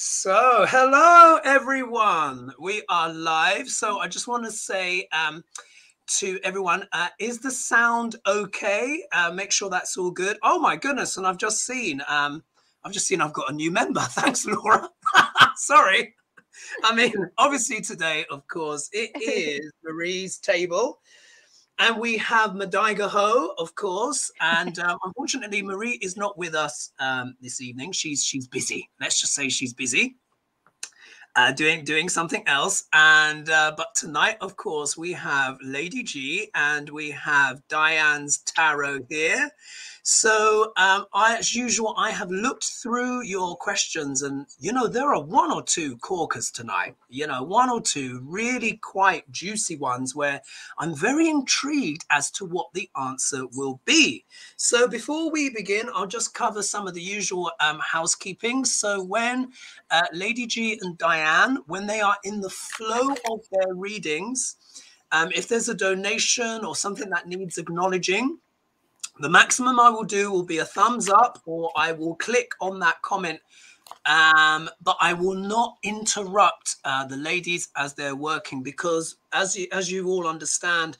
So, hello everyone. We are live. So, I just want to say um, to everyone, uh, is the sound okay? Uh, make sure that's all good. Oh my goodness! And I've just seen, um, I've just seen, I've got a new member. Thanks, Laura. Sorry. I mean, obviously today, of course, it is Marie's table. And we have Madaiga Ho, of course. And um, unfortunately, Marie is not with us um, this evening. She's she's busy. Let's just say she's busy. Uh, doing doing something else, and uh, but tonight, of course, we have Lady G and we have Dianne's tarot here, so, um, I, as usual, I have looked through your questions, and you know, there are one or two corkers tonight, you know, one or two really quite juicy ones where I'm very intrigued as to what the answer will be. So, before we begin, I'll just cover some of the usual um, housekeeping. So, when uh, Lady G and Dianne, when they are in the flow of their readings, um, if there's a donation or something that needs acknowledging, the maximum I will do will be a thumbs up or I will click on that comment. Um, but I will not interrupt uh, the ladies as they're working because, as you, as you all understand,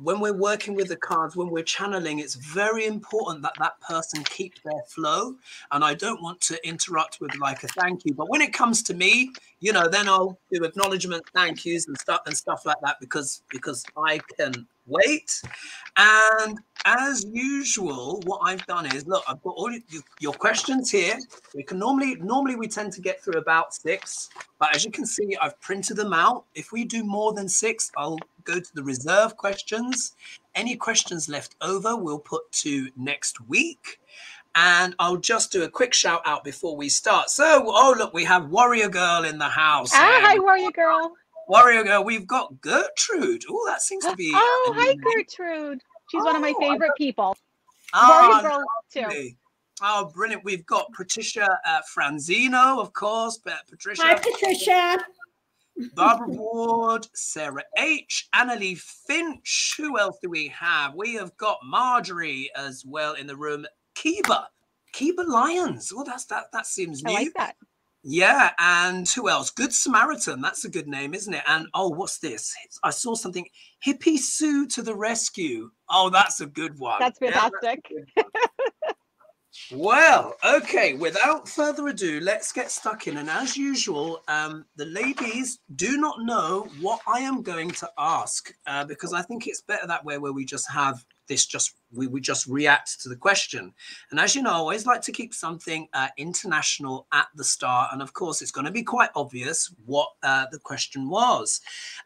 when we're working with the cards, when we're channeling, it's very important that that person keep their flow. And I don't want to interrupt with like a thank you. But when it comes to me, you know, then I'll do acknowledgement, thank yous, and stuff and stuff like that because because I can wait. And as usual, what I've done is look, I've got all your questions here. We can normally normally we tend to get through about six, but as you can see, I've printed them out. If we do more than six, I'll go to the reserve questions. Any questions left over, we'll put to next week. And I'll just do a quick shout out before we start. So, oh look, we have Warrior Girl in the house. Ah, hi, Warrior Girl. Warrior Girl, we've got Gertrude. Oh, that seems to be. Oh, hi, name. Gertrude. She's oh, one of my oh, favorite people. Oh, Warrior Girl, too. Oh, brilliant. We've got Patricia uh, Franzino, of course. But Patricia. Hi, Patricia. Barbara Ward, Sarah H, Annalie Finch. Who else do we have? We have got Marjorie as well in the room. Kiba, Kiba Lyons. Oh, that's that. That seems new. I like that. Yeah, and who else? Good Samaritan. That's a good name, isn't it? And oh, what's this? I saw something. Hippie Sue to the rescue. Oh, that's a good one. That's fantastic. Yeah, that's well, okay. Without further ado, let's get stuck in. And as usual, um, the ladies do not know what I am going to ask uh, because I think it's better that way, where we just have this just we would just react to the question. And as you know, I always like to keep something uh, international at the start. And of course, it's going to be quite obvious what uh, the question was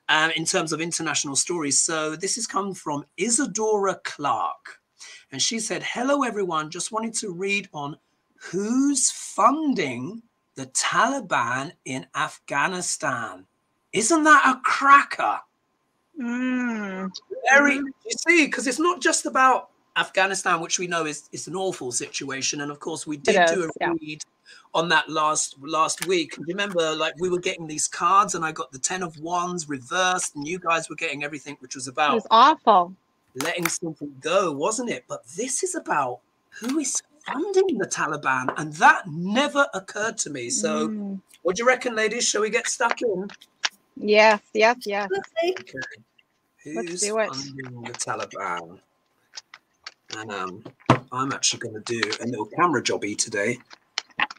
um, in terms of international stories. So this has come from Isadora Clark. And she said, Hello, everyone. Just wanted to read on who's funding the Taliban in Afghanistan. Isn't that a cracker? Mm. Very, you see, because it's not just about Afghanistan, which we know is, is an awful situation. And of course, we did is, do a yeah. read on that last last week. Remember, like we were getting these cards, and I got the ten of wands reversed, and you guys were getting everything, which was about it was awful letting something go, wasn't it? But this is about who is funding the Taliban, and that never occurred to me. So, mm. what do you reckon, ladies? Shall we get stuck in? Yes, yes, yes. Okay. Who's Let's do it. funding the Taliban? And um, I'm actually going to do a little camera jobby today,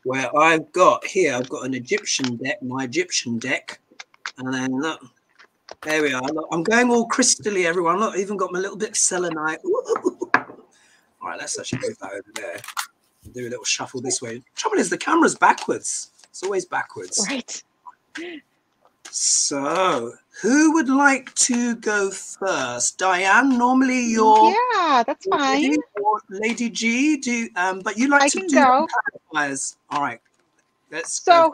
where I've got here. I've got an Egyptian deck, my Egyptian deck, and then look, there we are. Look, I'm going all crystally, everyone. Look, I even got my little bit of selenite. All right, let's actually move that over there. Do a little shuffle this way. Trouble is, the camera's backwards. It's always backwards. Right. So, who would like to go first? Dianne, normally you're yeah, that's fine. Lady G, do um, but you like I to do go. All right, let's. So,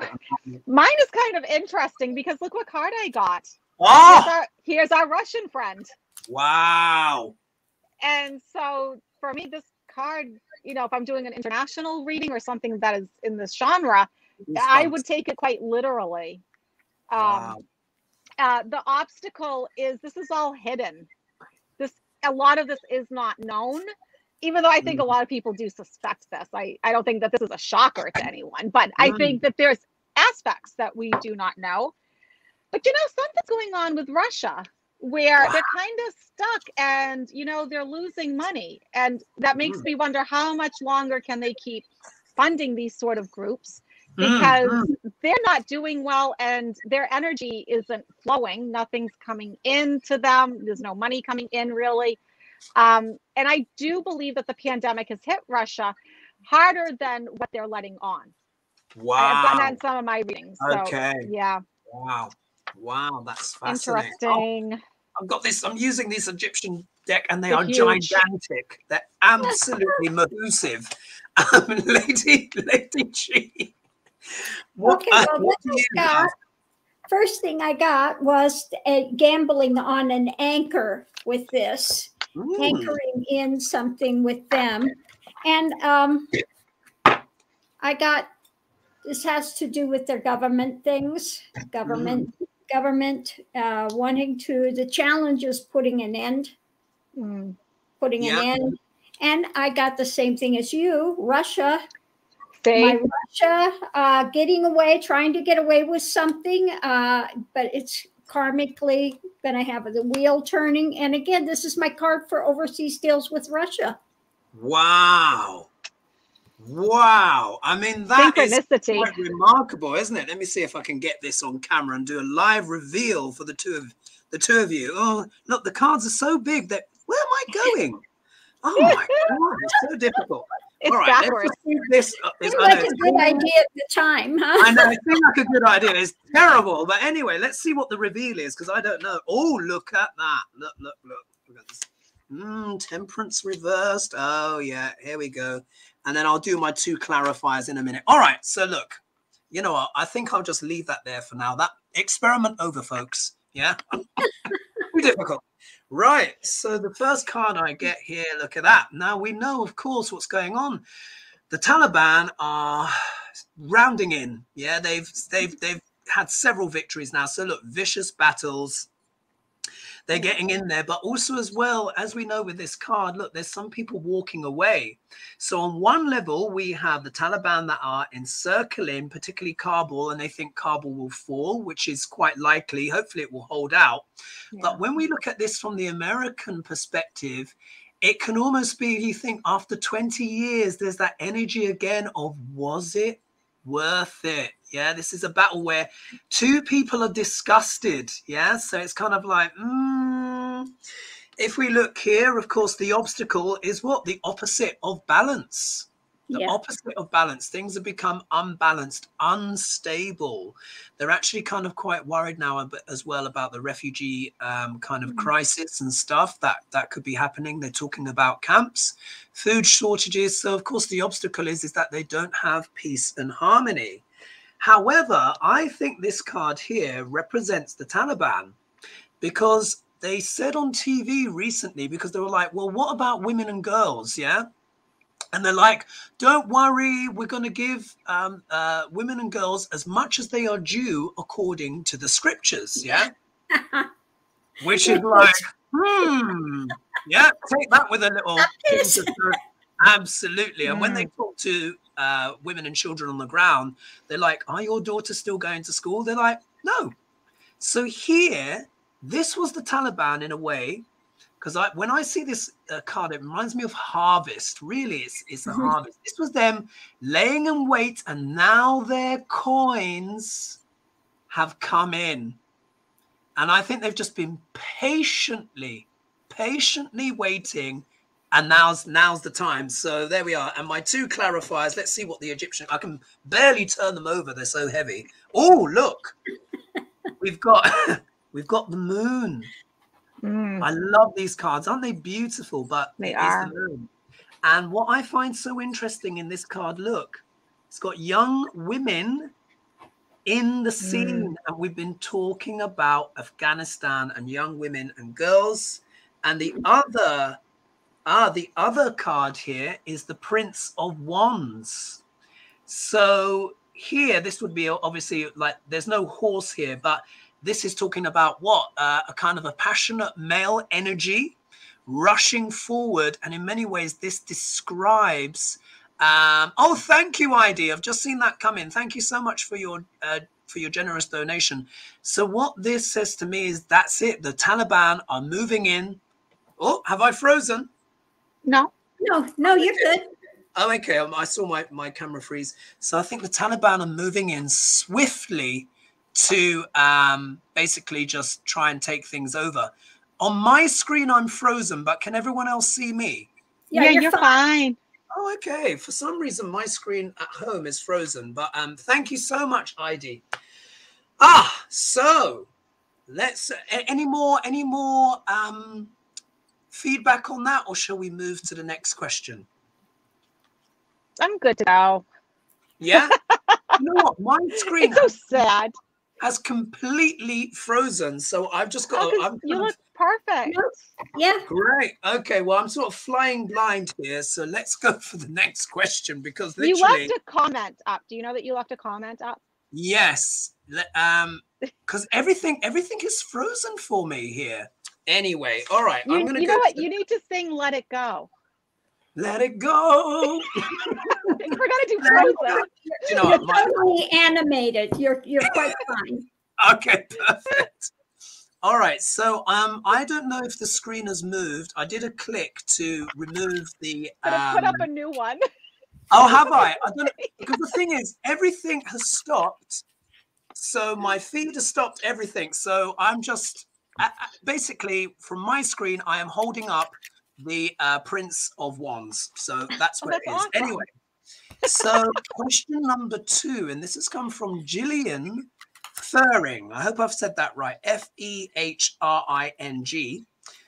mine is kind of interesting because look what card I got. Oh, here's our, here's our Russian friend. Wow. And so, for me, this card, you know, if I'm doing an international reading or something that is in this genre, I would take it quite literally. Um, wow. uh, the obstacle is this is all hidden. This a lot of this is not known, even though I think mm. a lot of people do suspect this. I, I don't think that this is a shocker to anyone, but I think that there's aspects that we do not know. But you know, something's going on with Russia where wow. they're kind of stuck and you know they're losing money. And that makes mm. me wonder how much longer can they keep funding these sort of groups mm, because mm. they're not doing well and their energy isn't flowing. Nothing's coming into them. There's no money coming in really. Um, and i do believe that the pandemic has hit russia harder than what they're letting on. Wow i've done that in some of my readings so, okay. yeah. Wow Wow, that's fascinating. Interesting. Oh, I've got this. I'm using this Egyptian deck, and they They're are huge. gigantic. They're absolutely massive. Um, Lady, Lady G. What, okay, well, uh, what got, first thing I got was uh, gambling on an anchor with this, mm. anchoring in something with them, and um, I got this has to do with their government things, government mm government uh, wanting to, the challenge is putting an end, mm. putting yeah. an end. And I got the same thing as you, Russia. My Russia uh, getting away, trying to get away with something, uh, but it's karmically going to have the wheel turning. And again, this is my card for overseas deals with Russia. Wow. Wow. I mean, that is quite remarkable, isn't it? Let me see if I can get this on camera and do a live reveal for the two of the two of you. Oh, look, the cards are so big that where am I going? Oh my god, it's so difficult. It's All right, backwards. this uh, is like a good idea at the time, huh? I know it seemed like a good idea. It's terrible, but anyway, let's see what the reveal is because I don't know. Oh, look at that! Look, look, look! Look at this. Mm, temperance reversed. Oh yeah, here we go and then I'll do my two clarifiers in a minute. All right, so look, you know what? I think I'll just leave that there for now. That experiment over, folks. Yeah, too difficult. Right. So the first card I get here, look at that. Now we know, of course, what's going on. The Taliban are rounding in. Yeah, they've they've they've had several victories now. So look, vicious battles they're getting in there. But also, as well, as we know with this card, look, there's some people walking away. So, on one level, we have the Taliban that are encircling, particularly Kabul, and they think Kabul will fall, which is quite likely. Hopefully, it will hold out. Yeah. But when we look at this from the American perspective, it can almost be you think after 20 years, there's that energy again of was it worth it? Yeah, this is a battle where two people are disgusted. Yeah, so it's kind of like, mm. If we look here, of course, the obstacle is what? The opposite of balance the yeah. opposite of balance. Things have become unbalanced, unstable. They're actually kind of quite worried now as well about the refugee um, kind of mm-hmm. crisis and stuff that that could be happening. They're talking about camps, food shortages. So of course the obstacle is is that they don't have peace and harmony. However, I think this card here represents the Taliban because they said on TV recently because they were like, well, what about women and girls? Yeah and they're like, "Don't worry, we're going to give um, uh, women and girls as much as they are due according to the scriptures." Yeah, which is like, hmm, yeah, take that with a little. Absolutely, and when they mm. talk to uh, women and children on the ground, they're like, "Are your daughters still going to school?" They're like, "No." So here, this was the Taliban in a way because I when I see this uh, card, it reminds me of harvest. Really, it's it's a mm-hmm. harvest. This was them laying in wait, and now their coins have come in, and I think they've just been patiently, patiently waiting. And now's now's the time. So there we are. And my two clarifiers. Let's see what the Egyptian. I can barely turn them over. They're so heavy. Oh, look, we've got we've got the moon. Mm. I love these cards. Aren't they beautiful? But they are. and what I find so interesting in this card, look, it's got young women in the scene. Mm. And we've been talking about Afghanistan and young women and girls. And the other, ah, the other card here is the Prince of Wands. So here, this would be obviously like there's no horse here, but this is talking about what? Uh, a kind of a passionate male energy rushing forward. And in many ways, this describes Um, oh, thank you, ID. I've just seen that come in. Thank you so much for your uh, for your generous donation. So what this says to me is that's it. The Taliban are moving in. Oh, have I frozen? No. No, no, you're good. Oh, okay. Um, I saw my, my camera freeze. So I think the Taliban are moving in swiftly to um, basically just try and take things over. On my screen, I'm frozen, but can everyone else see me? Yeah, yeah you're, you're fine. fine. Oh, okay. For some reason, my screen at home is frozen, but um, thank you so much, ID. Ah, so let's. Any more? Any more um, feedback on that, or shall we move to the next question? I'm good to go. Yeah. you know what? My screen. It's so sad. Has completely frozen, so I've just got. Oh, I'm, you look perfect. Yeah. Great. Okay. Well, I'm sort of flying blind here, so let's go for the next question because literally. You left a comment up. Do you know that you left a comment up? Yes. Um, because everything everything is frozen for me here. Anyway, all right. You, I'm gonna. You know what? The... You need to sing "Let It Go." Let it go. We're gonna do Frozen. You know, you're my... totally animated. You're you're quite fine. Okay, perfect. All right, so um, I don't know if the screen has moved. I did a click to remove the. Um... put up a new one. Oh, have I? I don't know, because the thing is, everything has stopped. So my feed has stopped everything. So I'm just basically from my screen, I am holding up the uh, Prince of Wands. So that's what oh, that's it is. Awesome. Anyway, so question number two, and this has come from Gillian Fehring. I hope I've said that right. F E H R I N G.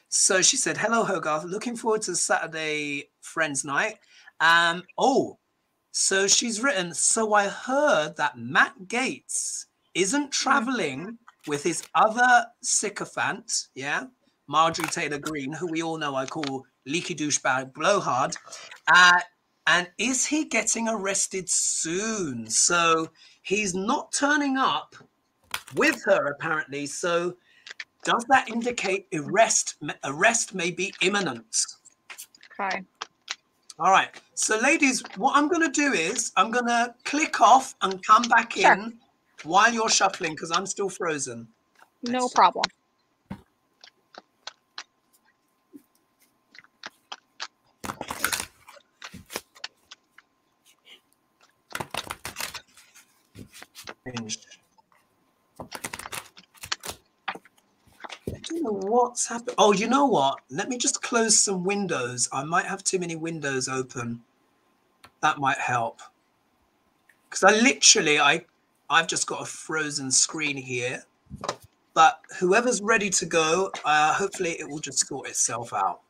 So she said, "Hello, Hogarth. Looking forward to Saturday Friends Night." Um, oh, so she's written. So I heard that Matt Gaetz isn't traveling with his other sycophant. Yeah, Marjorie Taylor Greene, who we all know I call leaky douchebag blowhard. Uh, and is he getting arrested soon? So he's not turning up with her apparently. So does that indicate arrest arrest may be imminent? Okay. All right. So ladies, what I'm going to do is I'm going to click off and come back sure. in while you're shuffling because I'm still frozen. No problem. I don't know what's happened. Oh, you know what? Let me just close some windows. I might have too many windows open. That might help. Because I literally, I, I've just got a frozen screen here. But whoever's ready to go, uh, hopefully it will just sort itself out.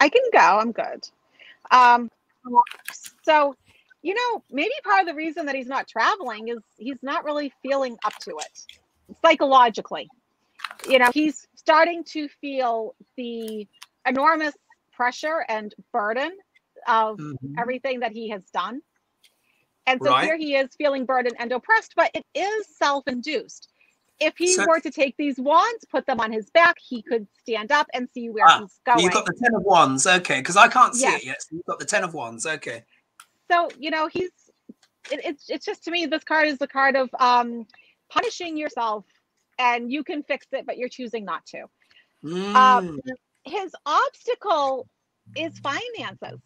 I can go. I'm good. Um, so you know, maybe part of the reason that he's not traveling is he's not really feeling up to it psychologically. You know, he's starting to feel the enormous pressure and burden of mm-hmm. everything that he has done. And so right. here he is feeling burdened and oppressed, but it is self induced. If he so, were to take these wands, put them on his back, he could stand up and see where ah, he's going. You've got the 10 of wands, okay, because I can't see yes. it yet. So you've got the 10 of wands, okay. So you know he's it, it's it's just to me this card is the card of um punishing yourself and you can fix it but you're choosing not to. Mm. Um, his obstacle is finances.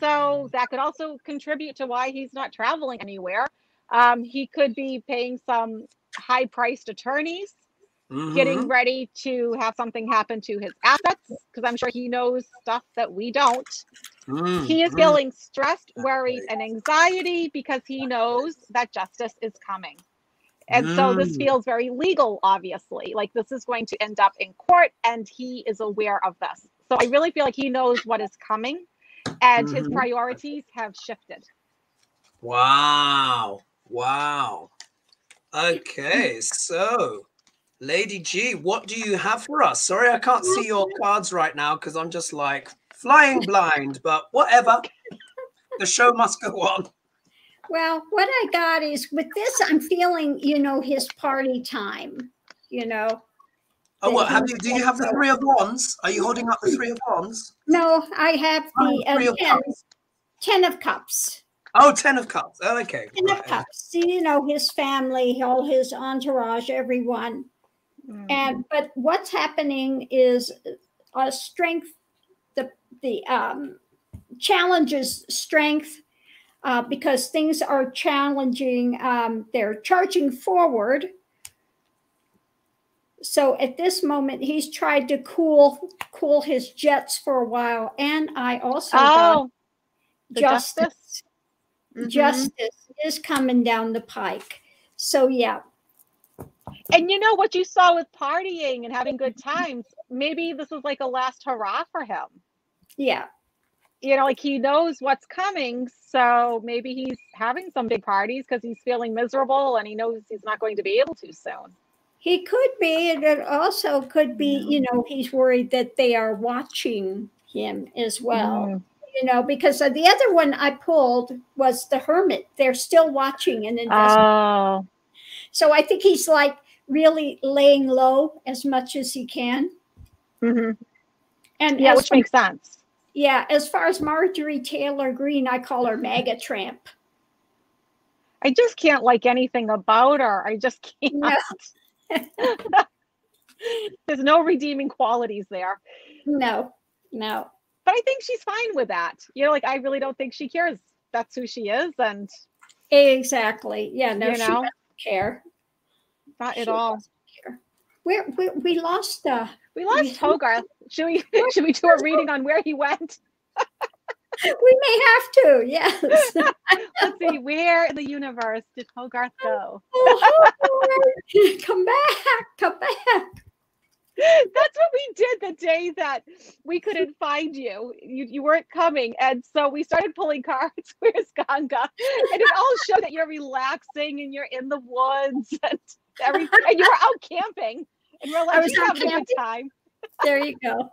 So that could also contribute to why he's not traveling anywhere. Um, he could be paying some high priced attorneys, mm-hmm. getting ready to have something happen to his assets, because I'm sure he knows stuff that we don't. Mm, he is mm. feeling stressed, worried, and anxiety because he knows that justice is coming. And mm. so this mm. feels very legal, obviously. Like this is going to end up in court, and he is aware of this. So I really feel like he knows what is coming, and mm-hmm. his priorities have shifted. Wow. Wow. Okay. So, Lady G, what do you have for us? Sorry, I can't see your cards right now because I'm just like flying blind, but whatever. the show must go on. Well, what I got is with this, I'm feeling, you know, his party time, you know. Oh, what have you? Do you have the three of wands? Are you holding up the three of wands? No, I have the oh, three uh, of wands. Ten of Cups. Oh, Ten of Cups. Oh, okay. Ten right. of Cups. You know, his family, all his entourage, everyone. Mm-hmm. And but what's happening is a strength, the the um, challenges strength uh, because things are challenging. Um, they're charging forward. So at this moment, he's tried to cool cool his jets for a while, and I also oh, justice. Justice. Mm-hmm. justice is coming down the pike. So yeah. And you know what you saw with partying and having good times. Maybe this is like a last hurrah for him. Yeah you know, like he knows what's coming. So maybe he's having some big parties because he's feeling miserable and he knows he's not going to be able to soon. He could be, and it also could be, you know, he's worried that they are watching him as well. Mm. You know, because the other one I pulled was the hermit. They're still watching and investigating. Oh. So I think he's like really laying low as much as he can. Mm-hmm. And yeah, which makes sense yeah, as far as Marjorie Taylor Greene, I call her MAGA Tramp. I just can't like anything about her. I just can't. No. There's no redeeming qualities there. No, no. But I think she's fine with that. You know, like I really don't think she cares. That's who she is, and exactly. Yeah, no, you she know? doesn't care. Not she at all. We we we lost uh we lost Hogarth. Should we should we do a reading on where he went? we may have to, yes. Let's see, where in the universe did Hogarth go? come back, come back. That's what we did the day that we couldn't find you. You you weren't coming. And so we started pulling cards. Where's Ganga? And it all showed that you're relaxing and you're in the woods and everything. And you were out camping. And we're like, was having camping. a good time. There you go.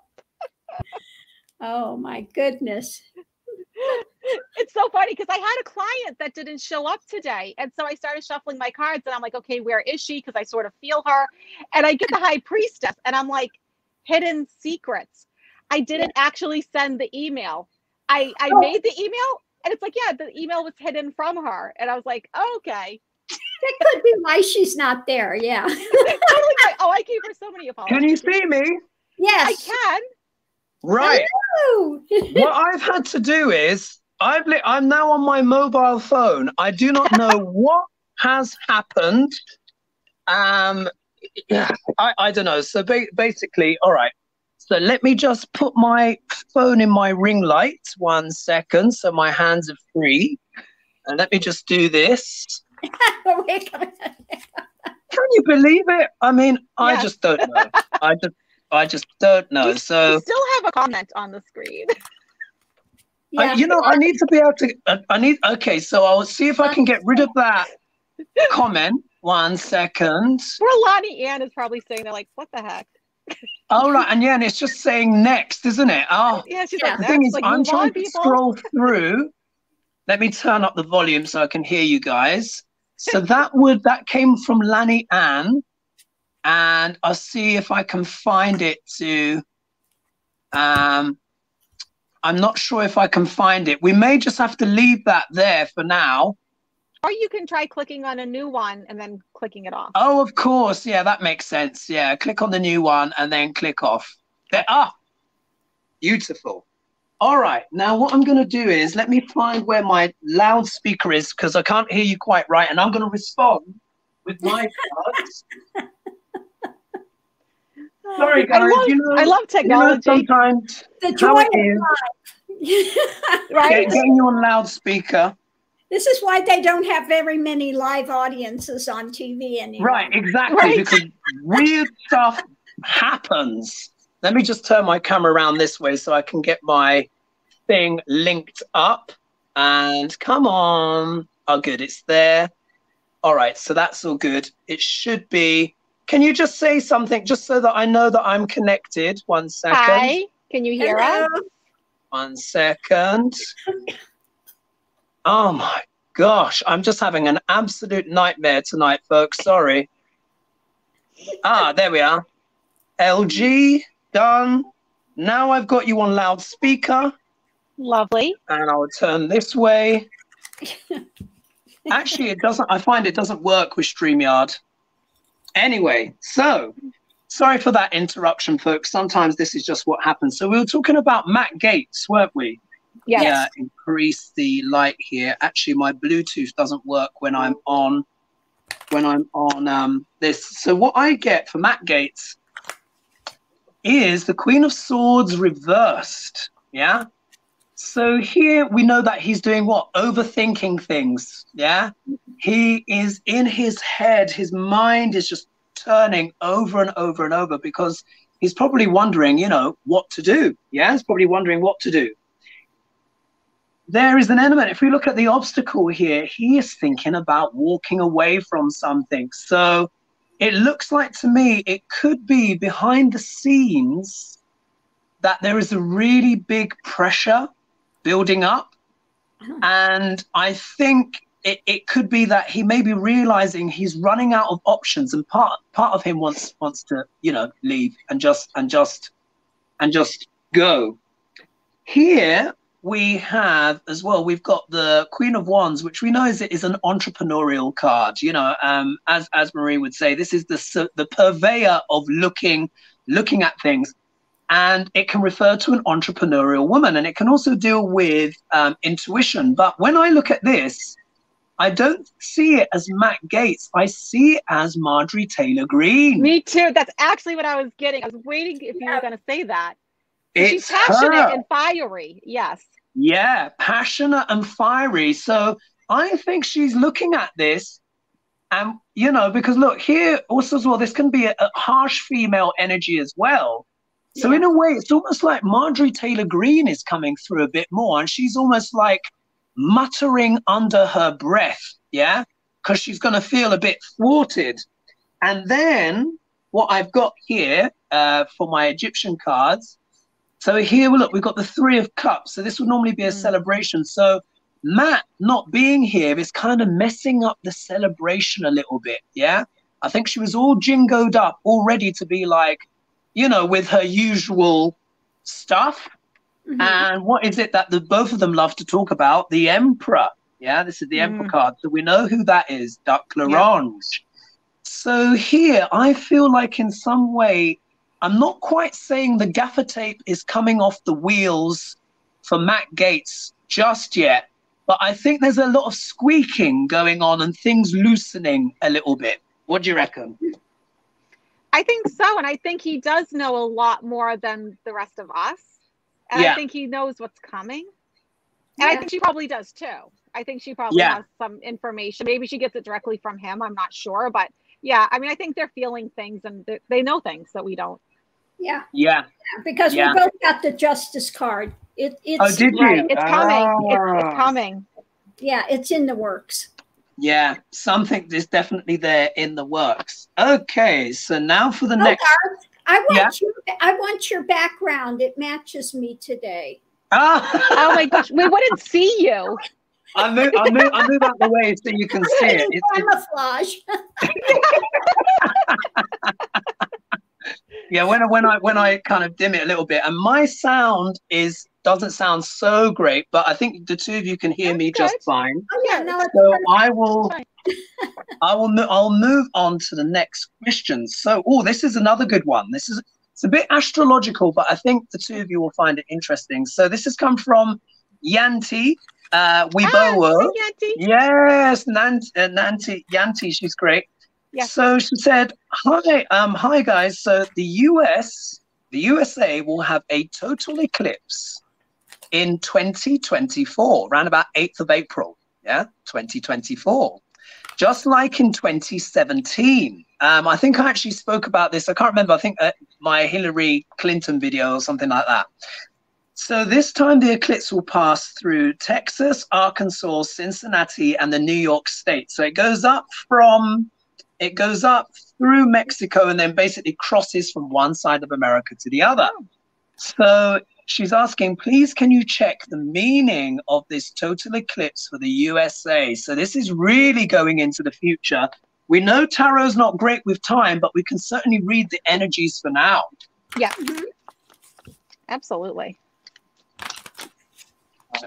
Oh my goodness. It's so funny because I had a client that didn't show up today. And so I started shuffling my cards and I'm like, okay, where is she? Because I sort of feel her. And I get the high priestess and I'm like, hidden secrets. I didn't actually send the email. I, I oh. made the email and it's like, yeah, the email was hidden from her. And I was like, oh, okay that could be why she's not there. Yeah. totally. Oh, I gave her so many apologies. Can you see me? Yes, I can. Right. what I've had to do is I've li- I'm now on my mobile phone. I do not know what has happened. Um, yeah, I, I don't know. So ba- basically, all right. So let me just put my phone in my ring light one second, so my hands are free, and let me just do this. Can you believe it? I mean, I just don't know. I just, I just don't know. You, so you still have a comment on the screen. Yeah. I, you know, I need to be able to. Uh, I need. Okay, so I'll see if I can get rid of that comment. One second. Poor Lonnie Ann is probably saying they're like, "What the heck." oh right, and yeah, and it's just saying next, isn't it? Oh, yeah. She's yeah. Like, the thing is, like, I'm trying to scroll through. Let me turn up the volume so I can hear you guys. So that would that came from Lanny Ann, and I'll see if I can find it to. Um, I'm not sure if I can find it. We may just have to leave that there for now. Or you can try clicking on a new one and then clicking it off. Oh, of course. Yeah, that makes sense. Yeah, click on the new one and then click off. There. Ah, beautiful. All right. Now, what I'm going to do is let me find where my loudspeaker is because I can't hear you quite right. And I'm going to respond with my cards. Oh, Sorry, guys. I love, you know, I love technology. You know, sometimes the joy of right? getting you on loudspeaker. This is why they don't have very many live audiences on TV anymore. Right, exactly. Right? Because weird stuff happens. Let me just turn my camera around this way so I can get my thing linked up. And come on. Oh, good. It's there. All right. So that's all good. It should be. Can you just say something just so that I know that I'm connected? One second. Hi. Can you hear Hello. us? One second. Oh my gosh. I'm just having an absolute nightmare tonight, folks. Sorry. Ah, there we are. LG done. Now I've got you on loudspeaker. Lovely. And I'll turn this way. Actually, it doesn't, I find it doesn't work with StreamYard. Anyway, so sorry for that interruption, folks. Sometimes this is just what happens. So we were talking about Matt Gaetz, weren't we? Yes. Yeah, increase the light here. Actually, my Bluetooth doesn't work when I'm on when I'm on um, this. So what I get for Matt Gaetz is the Queen of Swords reversed. Yeah. So here we know that he's doing what? Overthinking things. Yeah. He is in his head. His mind is just turning over and over and over because he's probably wondering, you know, what to do. Yeah. He's probably wondering what to do there is an element. If we look at the obstacle here, he is thinking about walking away from something. So it looks like to me it could be behind the scenes that there is a really big pressure building up. Oh. And I think it, it could be that he may be realizing he's running out of options and part part of him wants wants to, you know, leave and just and just and just go. Here we have as well we've got the queen of wands which we know is, is an entrepreneurial card you know um, as as marie would say this is the the purveyor of looking looking at things and it can refer to an entrepreneurial woman and it can also deal with um, intuition. But when i look at this i don't see it as matt gaetz i see it as marjorie taylor greene. Me too. That's actually what i was getting. I was waiting if you were going to say that. It's she's passionate her. and fiery. Yes. Yeah, passionate and fiery. So I think she's looking at this, and you know, because look here also as well, this can be a, a harsh female energy as well. So yeah. in a way, it's almost like Marjorie Taylor Greene is coming through a bit more, and she's almost like muttering under her breath, yeah, because she's going to feel a bit thwarted. And then what I've got here uh, for my Egyptian cards so here, look, we've got the Three of Cups. So this would normally be a mm. celebration. So Matt not being here is kind of messing up the celebration a little bit. Yeah. I think she was all jingoed up, all ready to be like, you know, with her usual stuff. Mm-hmm. And what is it that the both of them love to talk about? The Emperor. Yeah, this is the mm. Emperor card. So we know who that is, Duck Larange. Yeah. So here, I feel like in some way I'm not quite saying the gaffer tape is coming off the wheels for Matt Gaetz just yet, but I think there's a lot of squeaking going on and things loosening a little bit. What do you reckon? I think so. And I think he does know a lot more than the rest of us. And yeah. I think he knows what's coming. And yeah. I think she probably does too. I think she probably yeah. has some information. Maybe she gets it directly from him. I'm not sure. But yeah, I mean, I think they're feeling things and they know things that we don't. Yeah. Yeah. Because yeah. we both got the justice card. It, it's oh, did you? Right. It's coming. It's, it's, ah. coming. Yeah, it's in the works. Yeah, something is definitely there in the works. Okay, so now for the oh, next. Garth, I want yeah. you. I want your background. It matches me today. Ah. oh my gosh, we wouldn't see you. I move, I move, I move out the way so you can see it. It's, camouflage. yeah when when i when i kind of dim it a little bit and my sound is doesn't sound so great but i think the two of you can hear That's me good. just fine. Oh, yeah, no, so i will i will i'll move on to the next question. So oh this is another good one. This is it's a bit astrological but i think the two of you will find it interesting. So this has come from yanti uh. Ah, yes Nanti, uh, Nanti Yanti she's great. Yes. So she said, "Hi, um, hi guys. So the US, the USA will have a total eclipse in 2024, around about 8th of April. Yeah, 2024, just like in 2017. Um, I think I actually spoke about this. I can't remember. I think uh, my Hillary Clinton video or something like that. So this time the eclipse will pass through Texas, Arkansas, Cincinnati, and the New York state. So it goes up from it goes up through Mexico and then basically crosses from one side of America to the other. So she's asking, please, can you check the meaning of this total eclipse for the USA? So this is really going into the future. We know tarot's not great with time, but we can certainly read the energies for now. Yeah. Absolutely.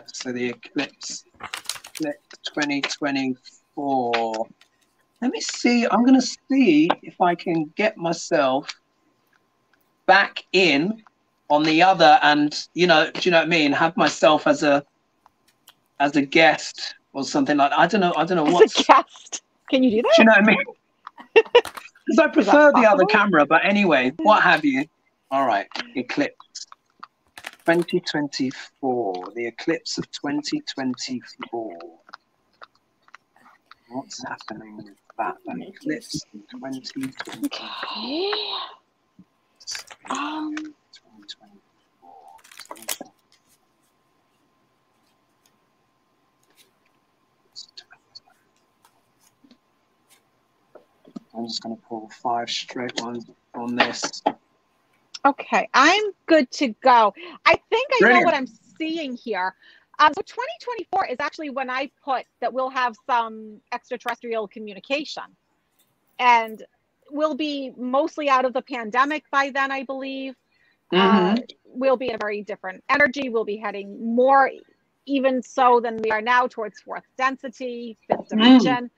So the eclipse, eclipse 2024. Let me see. I'm going to see if I can get myself back in on the other, and you know, do you know what I mean? Have myself as a as a guest or something like that. I don't know. I don't know what. guest. Can you do that? Do you know what I mean? Because I prefer the other camera, but anyway, what have you? All right, eclipse 2024, the eclipse of 2024. What's happening with that? That eclipse in 2024. Okay. Um. 2024. I'm just going to pull five straight ones on this. Okay, I'm good to go. I think I Brilliant. know what I'm seeing here. Um, so 2024 is actually when I put that we'll have some extraterrestrial communication, and we'll be mostly out of the pandemic by then, I believe. Uh, we'll be in a very different energy. We'll be heading more, even so, than we are now towards fourth density, fifth hmm. dimension.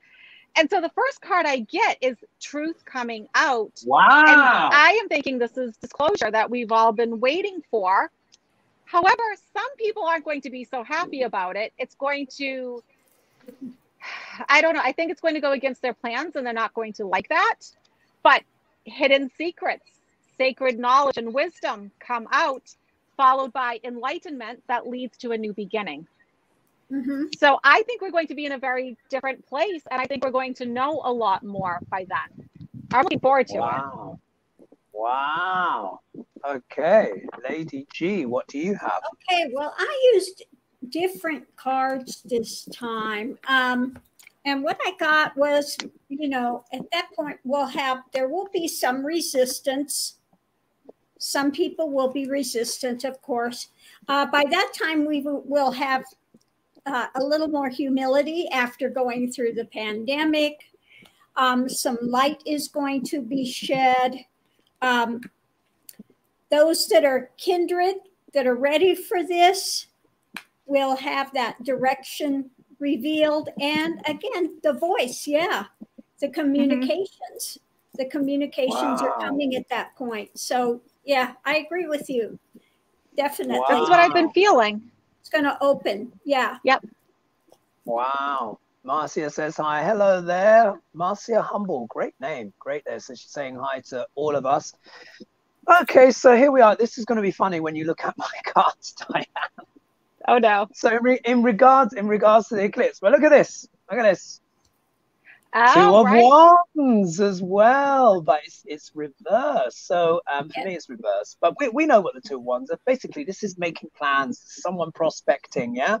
And so the first card I get is truth coming out. And Wow. I am thinking this is disclosure that we've all been waiting for. However, some people aren't going to be so happy about it. It's going to, I don't know, I think it's going to go against their plans and they're not going to like that. But hidden secrets, sacred knowledge, and wisdom come out, followed by enlightenment that leads to a new beginning. hmm So I think we're going to be in a very different place, and I think we're going to know a lot more by then. I'm looking forward to it. Wow. Wow. Okay. Lady G, what do you have? Okay, well, I used different cards this time. Um, and what I got was, you know, at that point, we'll have, there will be some resistance. Some people will be resistant, of course. Uh, by that time, we will have uh, a little more humility after going through the pandemic. Um, some light is going to be shed. Um, those that are kindred, that are ready for this, will have that direction revealed. And again, the voice, yeah, the communications. The communications are coming at that point. So, yeah, I agree with you. Definitely. That's what I've been feeling. It's going to open. Yeah. Yep. Wow. Marcia says hi. Hello there. Marcia Humble. Great name. Great there. So she's saying hi to all of us. Okay, so here we are. This is going to be funny when you look at my cards, Dianne. Oh no. So in, re- in regards in regards to the eclipse, well, look at this. Look at this. Two of right. wands as well, but it's, it's reversed. So um, for me, it's reversed. But we, we know what the two of wands are. Basically, this is making plans, someone prospecting, yeah.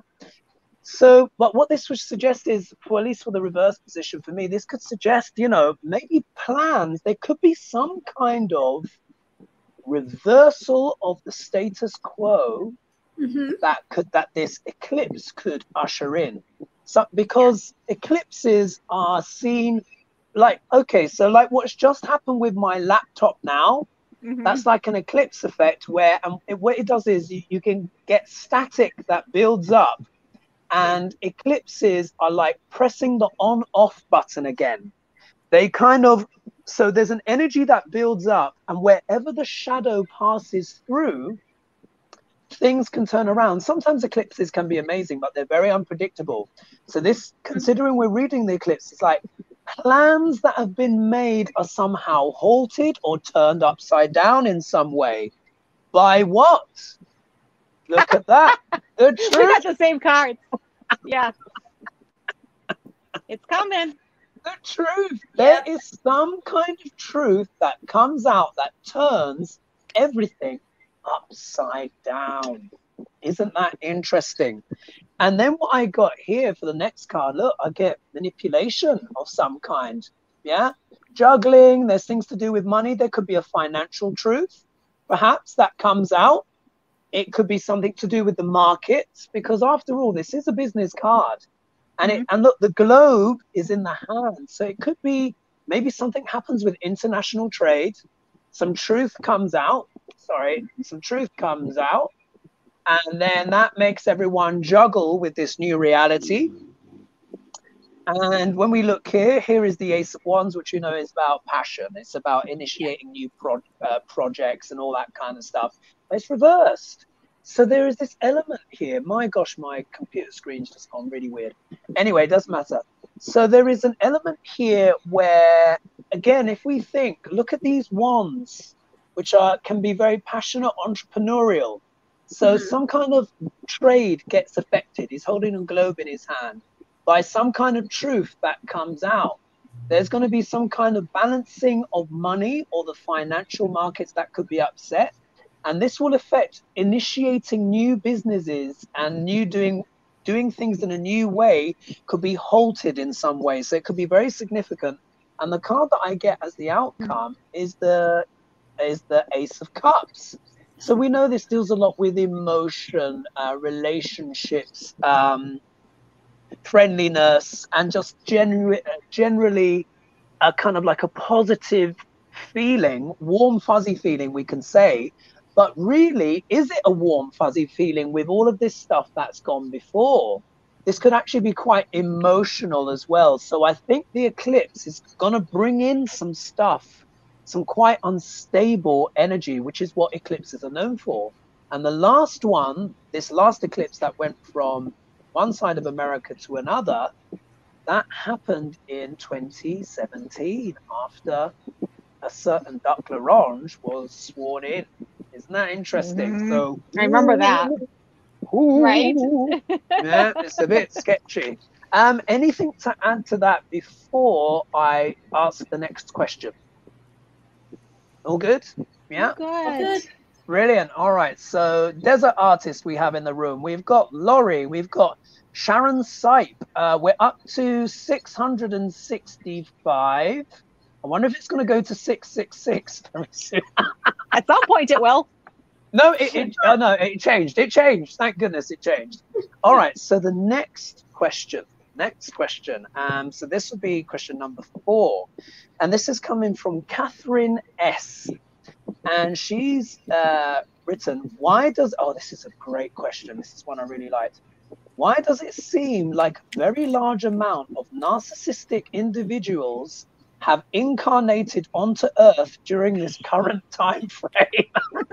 So, but what this would suggest is, for at least for the reverse position, for me, this could suggest, you know, maybe plans. There could be some kind of reversal of the status quo hmm that could that this eclipse could usher in so because eclipses are seen like okay so like what's just happened with my laptop now Mhm. that's like an eclipse effect where and it, what it does is you, you can get static that builds up and eclipses are like pressing the on off button again they kind of so there's an energy that builds up and wherever the shadow passes through things can turn around sometimes eclipses can be amazing but they're very unpredictable so this considering we're reading the eclipse it's like plans that have been made are somehow halted or turned upside down in some way by what look at that the truth. we got the same cards. Yeah. It's coming. the truth. There is some kind of truth that comes out that turns everything upside down. Isn't that interesting? And then what I got here for the next card, look, I get manipulation of some kind. Yeah. Juggling, there's things to do with money. There could be a financial truth, perhaps, that comes out. It could be something to do with the markets, because after all, this is a business card. And it mm-hmm. and look, the globe is in the hand. So it could be maybe something happens with international trade. Some truth comes out. Sorry, some truth comes out. And then that makes everyone juggle with this new reality. And when we look here, here is the Ace of Wands, which you know is about passion. It's about initiating new pro- uh, projects and all that kind of stuff. But it's reversed. So there is this element here. My gosh, my computer screen's just gone really weird. Anyway, it doesn't matter. So there is an element here where, again, if we think, look at these wands, which are can be very passionate, entrepreneurial. So mm-hmm. some kind of trade gets affected. He's holding a globe in his hand by some kind of truth that comes out. There's going to be some kind of balancing of money or the financial markets that could be upset and this will affect initiating new businesses and new doing doing things in a new way could be halted in some way so it could be very significant. And the card that i get as the outcome is the is the ace of cups. So we know this deals a lot with emotion uh, relationships um, friendliness and just genu- generally a kind of like a positive feeling warm fuzzy feeling we can say but really, is it a warm, fuzzy feeling with all of this stuff that's gone before? This could actually be quite emotional as well. So I think the eclipse is going to bring in some stuff, some quite unstable energy, which is what eclipses are known for. And the last one, this last eclipse that went from one side of America to another, that happened in 2017 after a certain Duck l'Orange was sworn in isn't that interesting? Mm-hmm. So I remember that. Ooh, right? yeah, it's a bit sketchy. Um, anything to add to that before I ask the next question? All good? Yeah. All good. Brilliant. All right. So, desert artist we have in the room. We've got Laurie. We've got Sharon Sipe. Uh, we're up to 665. I wonder if it's going to go to 666 very soon. At some point, it will. No, it, it oh no, it changed. It changed. Thank goodness it changed. All right. So the next question, next question. Um, so this would be question number four, and this is coming from Catherine S. And she's uh, written, "Why does? Oh, this is a great question. This is one I really liked. Why does it seem like a very large amount of narcissistic individuals have incarnated onto Earth during this current time frame.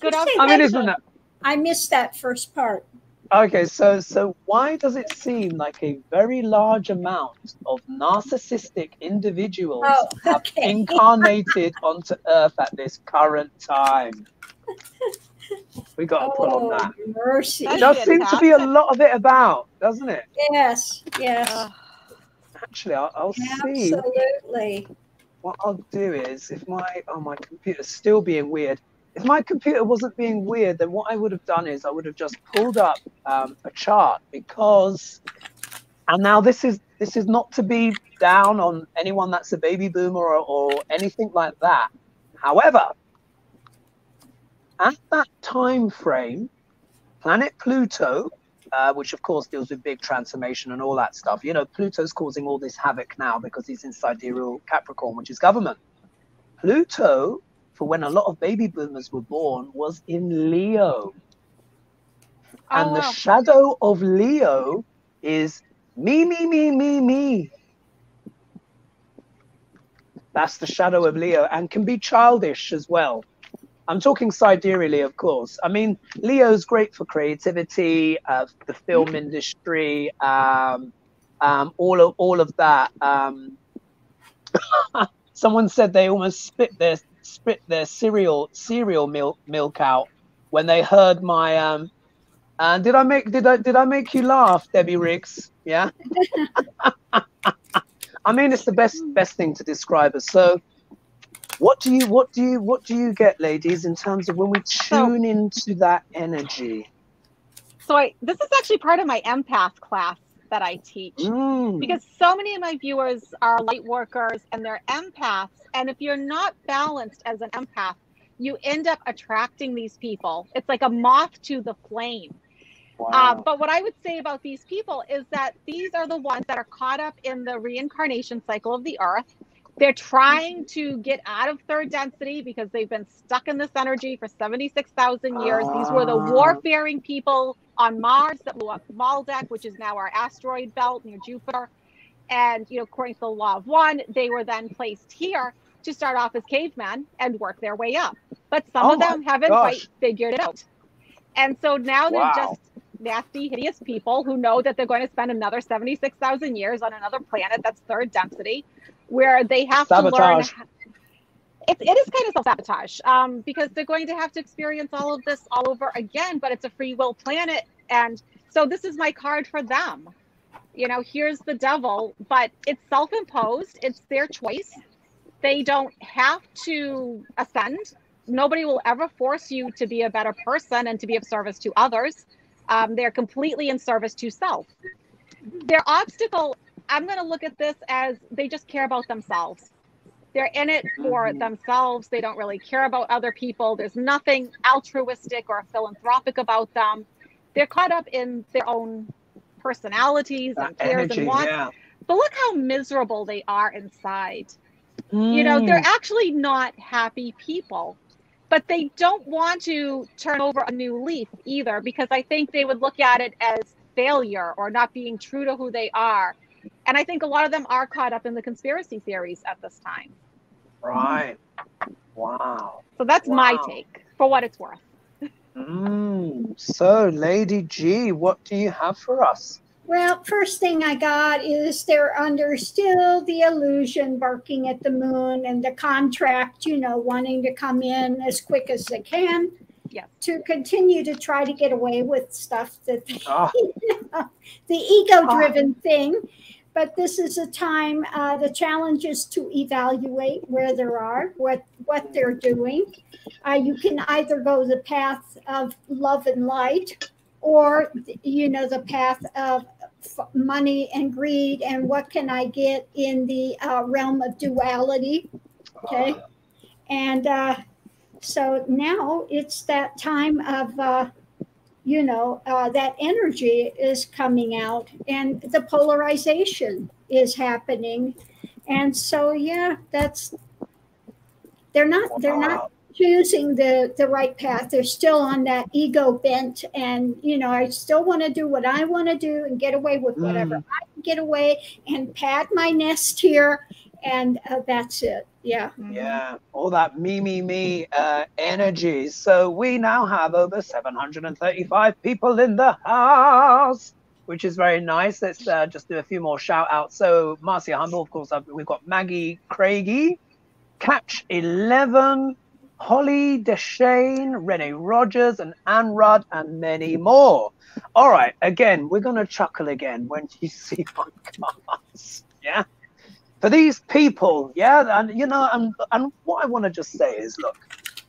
Good I mean, isn't that? I missed that first part. Okay, so so why does it seem like a very large amount of narcissistic individuals oh, okay. have incarnated onto Earth at this current time? We got to oh, put on that. Oh, mercy. It does seem to be a lot of it about, doesn't it? Yes, yes actually, I'll, I'll see. Absolutely. What I'll do is, if my oh my computer's still being weird, if my computer wasn't being weird, then what I would have done is I would have just pulled up um, a chart because, and now this is this is not to be down on anyone that's a baby boomer or, or anything like that. However, at that time frame, planet Pluto uh, which of course deals with big transformation and all that stuff. You know, Pluto's causing all this havoc now because he's in sidereal Capricorn, which is government. Pluto, for when a lot of baby boomers were born, was in Leo. Oh, and wow. the shadow of Leo is me, me, me, me, me. That's the shadow of Leo and can be childish as well. I'm talking sidereally, of course. I mean, Leo's great for creativity, uh, the film industry, um, um, all of all of that. Um, someone said they almost spit their spit their cereal cereal milk milk out when they heard my um. And did I make did I did I make you laugh, Debbie Riggs? Yeah. I mean, it's the best best thing to describe us. So what do you what do you what do you get, ladies, in terms of when we tune so, into that energy? So I this is actually part of my empath class that I teach mm. because so many of my viewers are light workers and they're empaths. And if you're not balanced as an empath, you end up attracting these people. It's like a moth to the flame. Wow. Um, but what I would say about these people is that these are the ones that are caught up in the reincarnation cycle of the earth They're trying to get out of third density because they've been stuck in this energy for 76,000 years. These were the ah. warfaring people on Mars that blew up Maldek, which is now our asteroid belt near Jupiter. And, you know, according to the law of one, they were then placed here to start off as cavemen and work their way up. But some oh of them haven't gosh. quite figured it out. And so now they're just nasty, hideous people who know that they're going to spend another 76,000 years on another planet that's third density, where they have sabotage. to learn. It, it is kind of self sabotage um, because they're going to have to experience all of this all over again, but it's a free will planet. And so this is my card for them. You know, here's the devil, but it's self imposed, it's their choice. They don't have to ascend. Nobody will ever force you to be a better person and to be of service to others. Um, they're completely in service to self. Their obstacle, I'm going to look at this as they just care about themselves. They're in it for mm-hmm. themselves. They don't really care about other people. There's nothing altruistic or philanthropic about them. They're caught up in their own personalities and cares energy, and wants. Yeah. But look how miserable they are inside. Mm. You know, they're mm. actually not happy people but they don't want to turn over a new leaf either because I think they would look at it as failure or not being true to who they are. And I think a lot of them are caught up in the conspiracy theories at this time. Right. Wow. So that's wow. my take for what it's worth. mm. So, Lady G, what do you have for us? Well, first thing I got is they're under still the illusion barking at the moon and the contract, you know, wanting to come in as quick as they can. Yeah. To continue to try to get away with stuff that oh. you know, the ego driven oh. thing. But this is a time, uh, the challenge is to evaluate where they are, what, what they're doing. Uh, you can either go the path of love and light or you know the path of money and greed and what can I get in the uh, realm of duality. Okay. And uh, so now it's that time of, uh, you know, uh, that energy is coming out and the polarization is happening. And so, yeah, that's, they're not, they're not choosing the the right path they're still on that ego bent and you know i still want to do what i want to do and get away with whatever mm. i can get away and pad my nest here and uh, that's it yeah mm-hmm. yeah all that me me me uh, energy so we now have over 735 people in the house which is very nice let's uh, just do a few more shout outs so marcia humble of course we've got maggie craigie catch 11 Holly Deshane, Renee Rogers, and Anne Rudd, and many more. All right, again, we're going to chuckle again when you see my cards. Yeah. For these people, yeah, and you know, and, and what I want to just say is, look,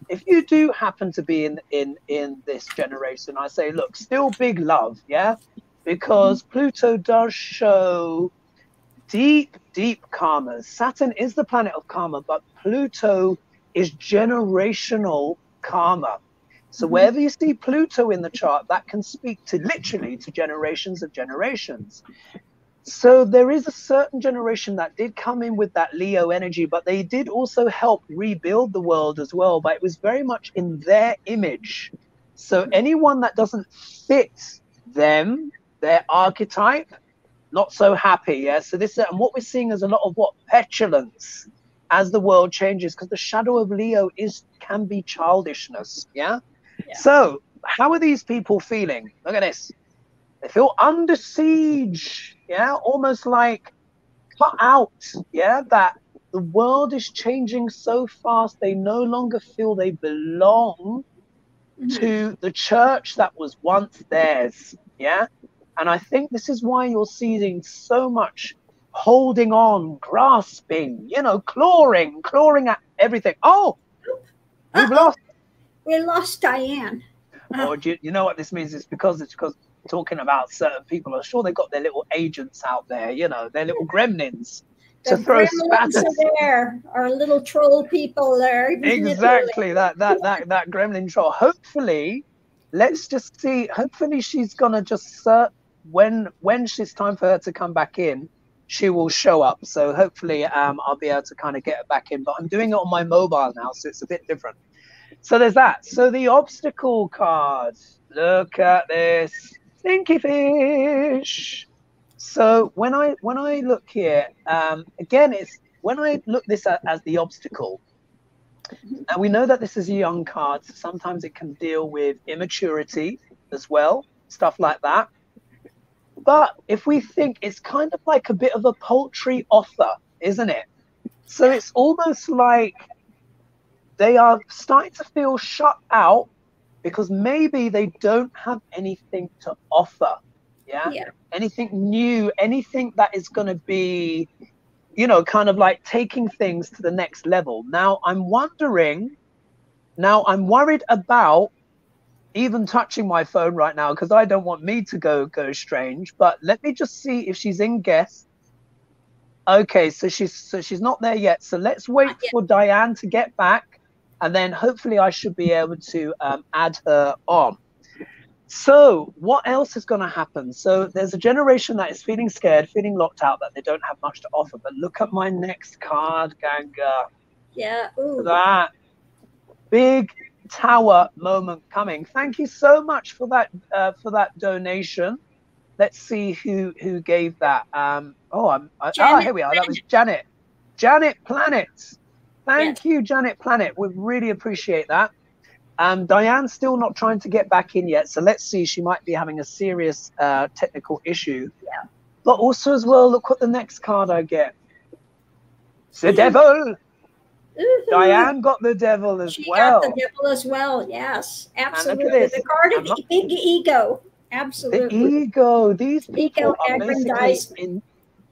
if you do happen to be in in in this generation, I say, look, still big love, yeah, because Pluto does show deep, deep karma. Saturn is the planet of karma, but Pluto is generational karma. So mm-hmm. wherever you see Pluto in the chart, that can speak to literally to generations of generations. So there is a certain generation that did come in with that Leo energy, but they did also help rebuild the world as well. But it was very much in their image. So anyone that doesn't fit them, their archetype, not so happy. Yeah. So this and what we're seeing is a lot of what petulance as the world changes because the shadow of leo is can be childishness yeah? yeah? so how are these people feeling look at this they feel under siege yeah almost like cut out yeah that the world is changing so fast they no longer feel they belong mm-hmm. to the church that was once theirs yeah and i think this is why you're seeing so much holding on, grasping, you know, clawing, clawing at everything. Oh, we've lost. We lost Dianne. Oh, you, you know what this means? It's because it's because talking about certain people. I'm sure they've got their little agents out there, you know, their little gremlins to throw spatters. there are little troll people there. Exactly that that that that gremlin troll. Hopefully, let's just see. Hopefully, she's gonna just uh, when when she's time for her to come back in she will show up. So hopefully um, I'll be able to kind of get it back in. But I'm doing it on my mobile now, so it's a bit different. So there's that. So the obstacle card. Look at this. Stinky fish. So when I when I look here, um, again, it's when I look this at, as the obstacle. Now we know that this is a young card, so sometimes it can deal with immaturity as well, stuff like that. But if we think it's kind of like a bit of a poultry offer, isn't it? So it's almost like they are starting to feel shut out because maybe they don't have anything to offer. Yeah. yeah. Anything new, anything that is going to be, you know, kind of like taking things to the next level. Now, I'm wondering, now I'm worried about even touching my phone right now because I don't want me to go go strange. But let me just see if she's in guest. Okay, so she's so she's not there yet. So let's wait for Dianne to get back, and then hopefully I should be able to um, add her on. So what else is going to happen? So there's a generation that is feeling scared, feeling locked out, that they don't have much to offer. But look at my next card, Ganga. Yeah. Ooh. That big tower moment coming. Thank you so much for that uh, for that donation. Let's see who who gave that. Um, oh, I'm I, oh here we are. That was Janet. Janet Planet. Thank yes. you, Janet Planet. We really appreciate that. Um, Dianne's still not trying to get back in yet, so let's see. She might be having a serious uh, technical issue. Yeah. But also as well, look what the next card I get. The devil. Mm-hmm. Dianne got the devil as she well. Got the devil as well. Yes, absolutely. The card of the big ego. Absolutely. The ego. These people ego are basically in,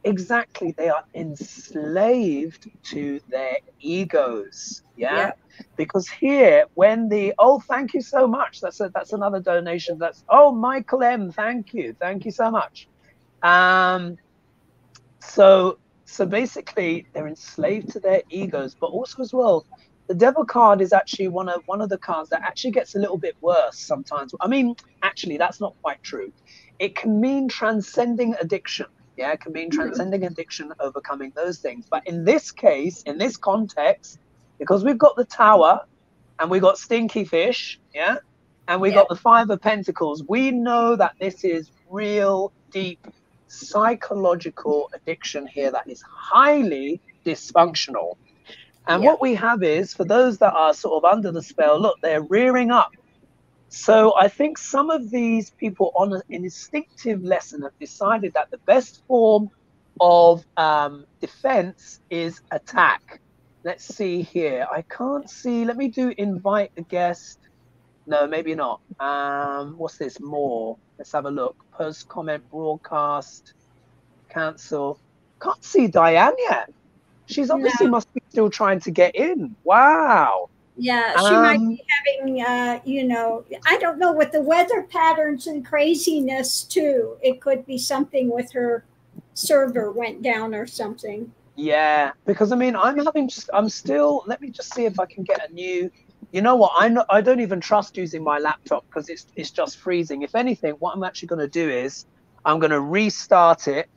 exactly. They are enslaved to their egos. Yeah? yeah. Because here, when the oh, thank you so much. That's a, that's another donation. That's oh, Michael M. Thank you, thank you so much. Um, so so basically, they're enslaved to their egos, but also as well, the devil card is actually one of one of the cards that actually gets a little bit worse sometimes. I mean, actually, that's not quite true. It can mean transcending addiction. Yeah, it can mean transcending addiction, overcoming those things. But in this case, in this context, because we've got the tower and we've got stinky fish, yeah, and we yeah. got the five of pentacles, we know that this is real deep psychological addiction here that is highly dysfunctional. And yeah. what we have is for those that are sort of under the spell, look, they're rearing up. So I think some of these people on an instinctive lesson have decided that the best form of um, defense is attack. Let's see here. I can't see. Let me do invite a guest. No, maybe not. Um, what's this? More. Let's have a look. Post comment broadcast. Cancel. Can't see Dianne yet. She's obviously no. must be still trying to get in. Wow. Yeah, she um, might be having, uh, you know, I don't know, with the weather patterns and craziness too. It could be something with her server went down or something. Yeah, because I mean, I'm having just, I'm still. Let me just see if I can get a new you know what? I'm not, I don't even trust using my laptop because it's it's just freezing. If anything, what I'm actually going to do is I'm going to restart it,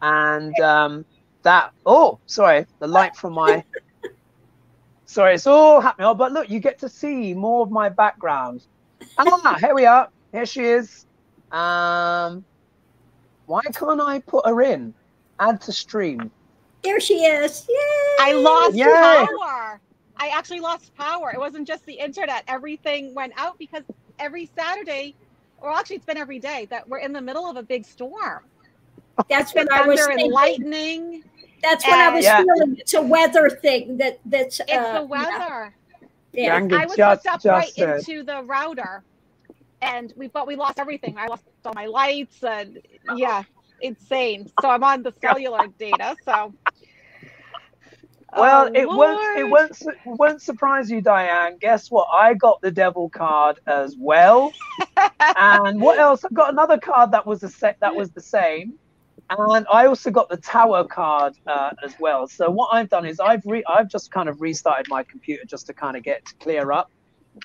and um, that. Oh, sorry, the light from my. Sorry, it's all happening. Oh, but look, you get to see more of my background. Ah, here we are. Here she is. Um, why can't I put her in? Add to stream. There she is. Yay! I lost Yay. power. I actually lost power. It wasn't just the internet. Everything went out because every Saturday, or actually it's been every day, that we're in the middle of a big storm. That's when I was thinking. lightning. That's when I was yeah. feeling it's a weather thing. That that's it's uh, the weather. Yeah, yeah. I was just, hooked up right said. into the router, and we but we lost everything. I lost all my lights, and yeah, insane. So I'm on the cellular data. So well, oh, it won't it won't won't surprise you, Dianne. Guess what? I got the devil card as well. and what else? I got another card that was the set that was the same. And I also got the tower card uh, as well. So what I've done is I've re- I've just kind of restarted my computer just to kind of get to clear up.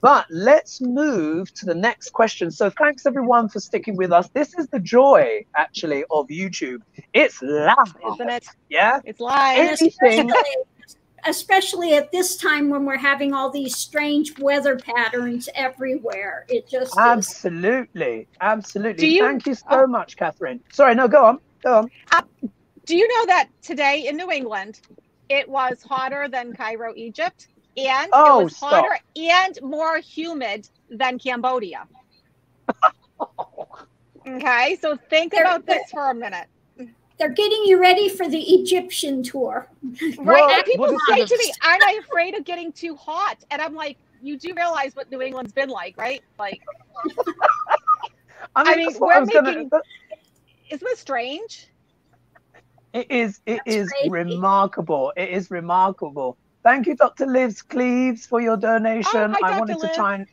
But let's move to the next question. So thanks everyone for sticking with us. This is the joy actually of YouTube. It's live, isn't it? Yeah, it's live. Anything. Especially at this time when we're having all these strange weather patterns everywhere. It just absolutely, is. absolutely. You, Thank you so oh, much, Catherine. Sorry, no, go on, go on. Uh, do you know that today in New England, it was hotter than Cairo, Egypt? and oh, it was hotter and more humid than Cambodia. okay, so think they're, about this for a minute. They're getting you ready for the Egyptian tour. Right. Well, people say to me, Aren't I afraid of getting too hot? And I'm like, You do realize what New England's been like, right? Like, I mean, I mean we're making. Gonna... Isn't this strange? It is. It That's is crazy. remarkable. It is remarkable. Thank you, Dr. Liz Cleves, for your donation. Oh, hi, I wanted to try and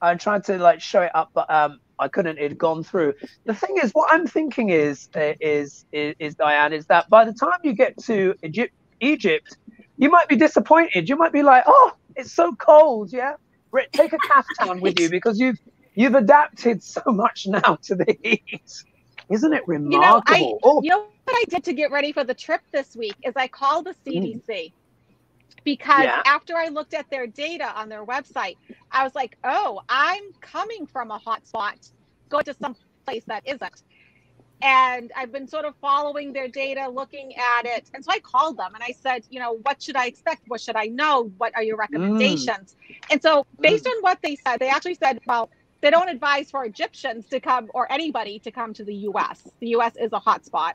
I tried to like show it up, but um, I couldn't. It had gone through. The thing is, what I'm thinking is, uh, is, is, is Dianne, is that by the time you get to Egypt, Egypt, you might be disappointed. You might be like, oh, it's so cold. Yeah, Brit, take a caftan with you because you've you've adapted so much now to the heat. Isn't it remarkable? You know, I, oh. you know what I did to get ready for the trip this week is I called the CDC. Mm because yeah. after I looked at their data on their website, I was like, oh, I'm coming from a hot spot, go to some place that isn't. And I've been sort of following their data, looking at it. And so I called them and I said, you know, what should I expect? What should I know? What are your mm. recommendations? Mm. And so, based mm. on what they said, they actually said, well, they don't advise for Egyptians to come or anybody to come to the US. The US is a hotspot.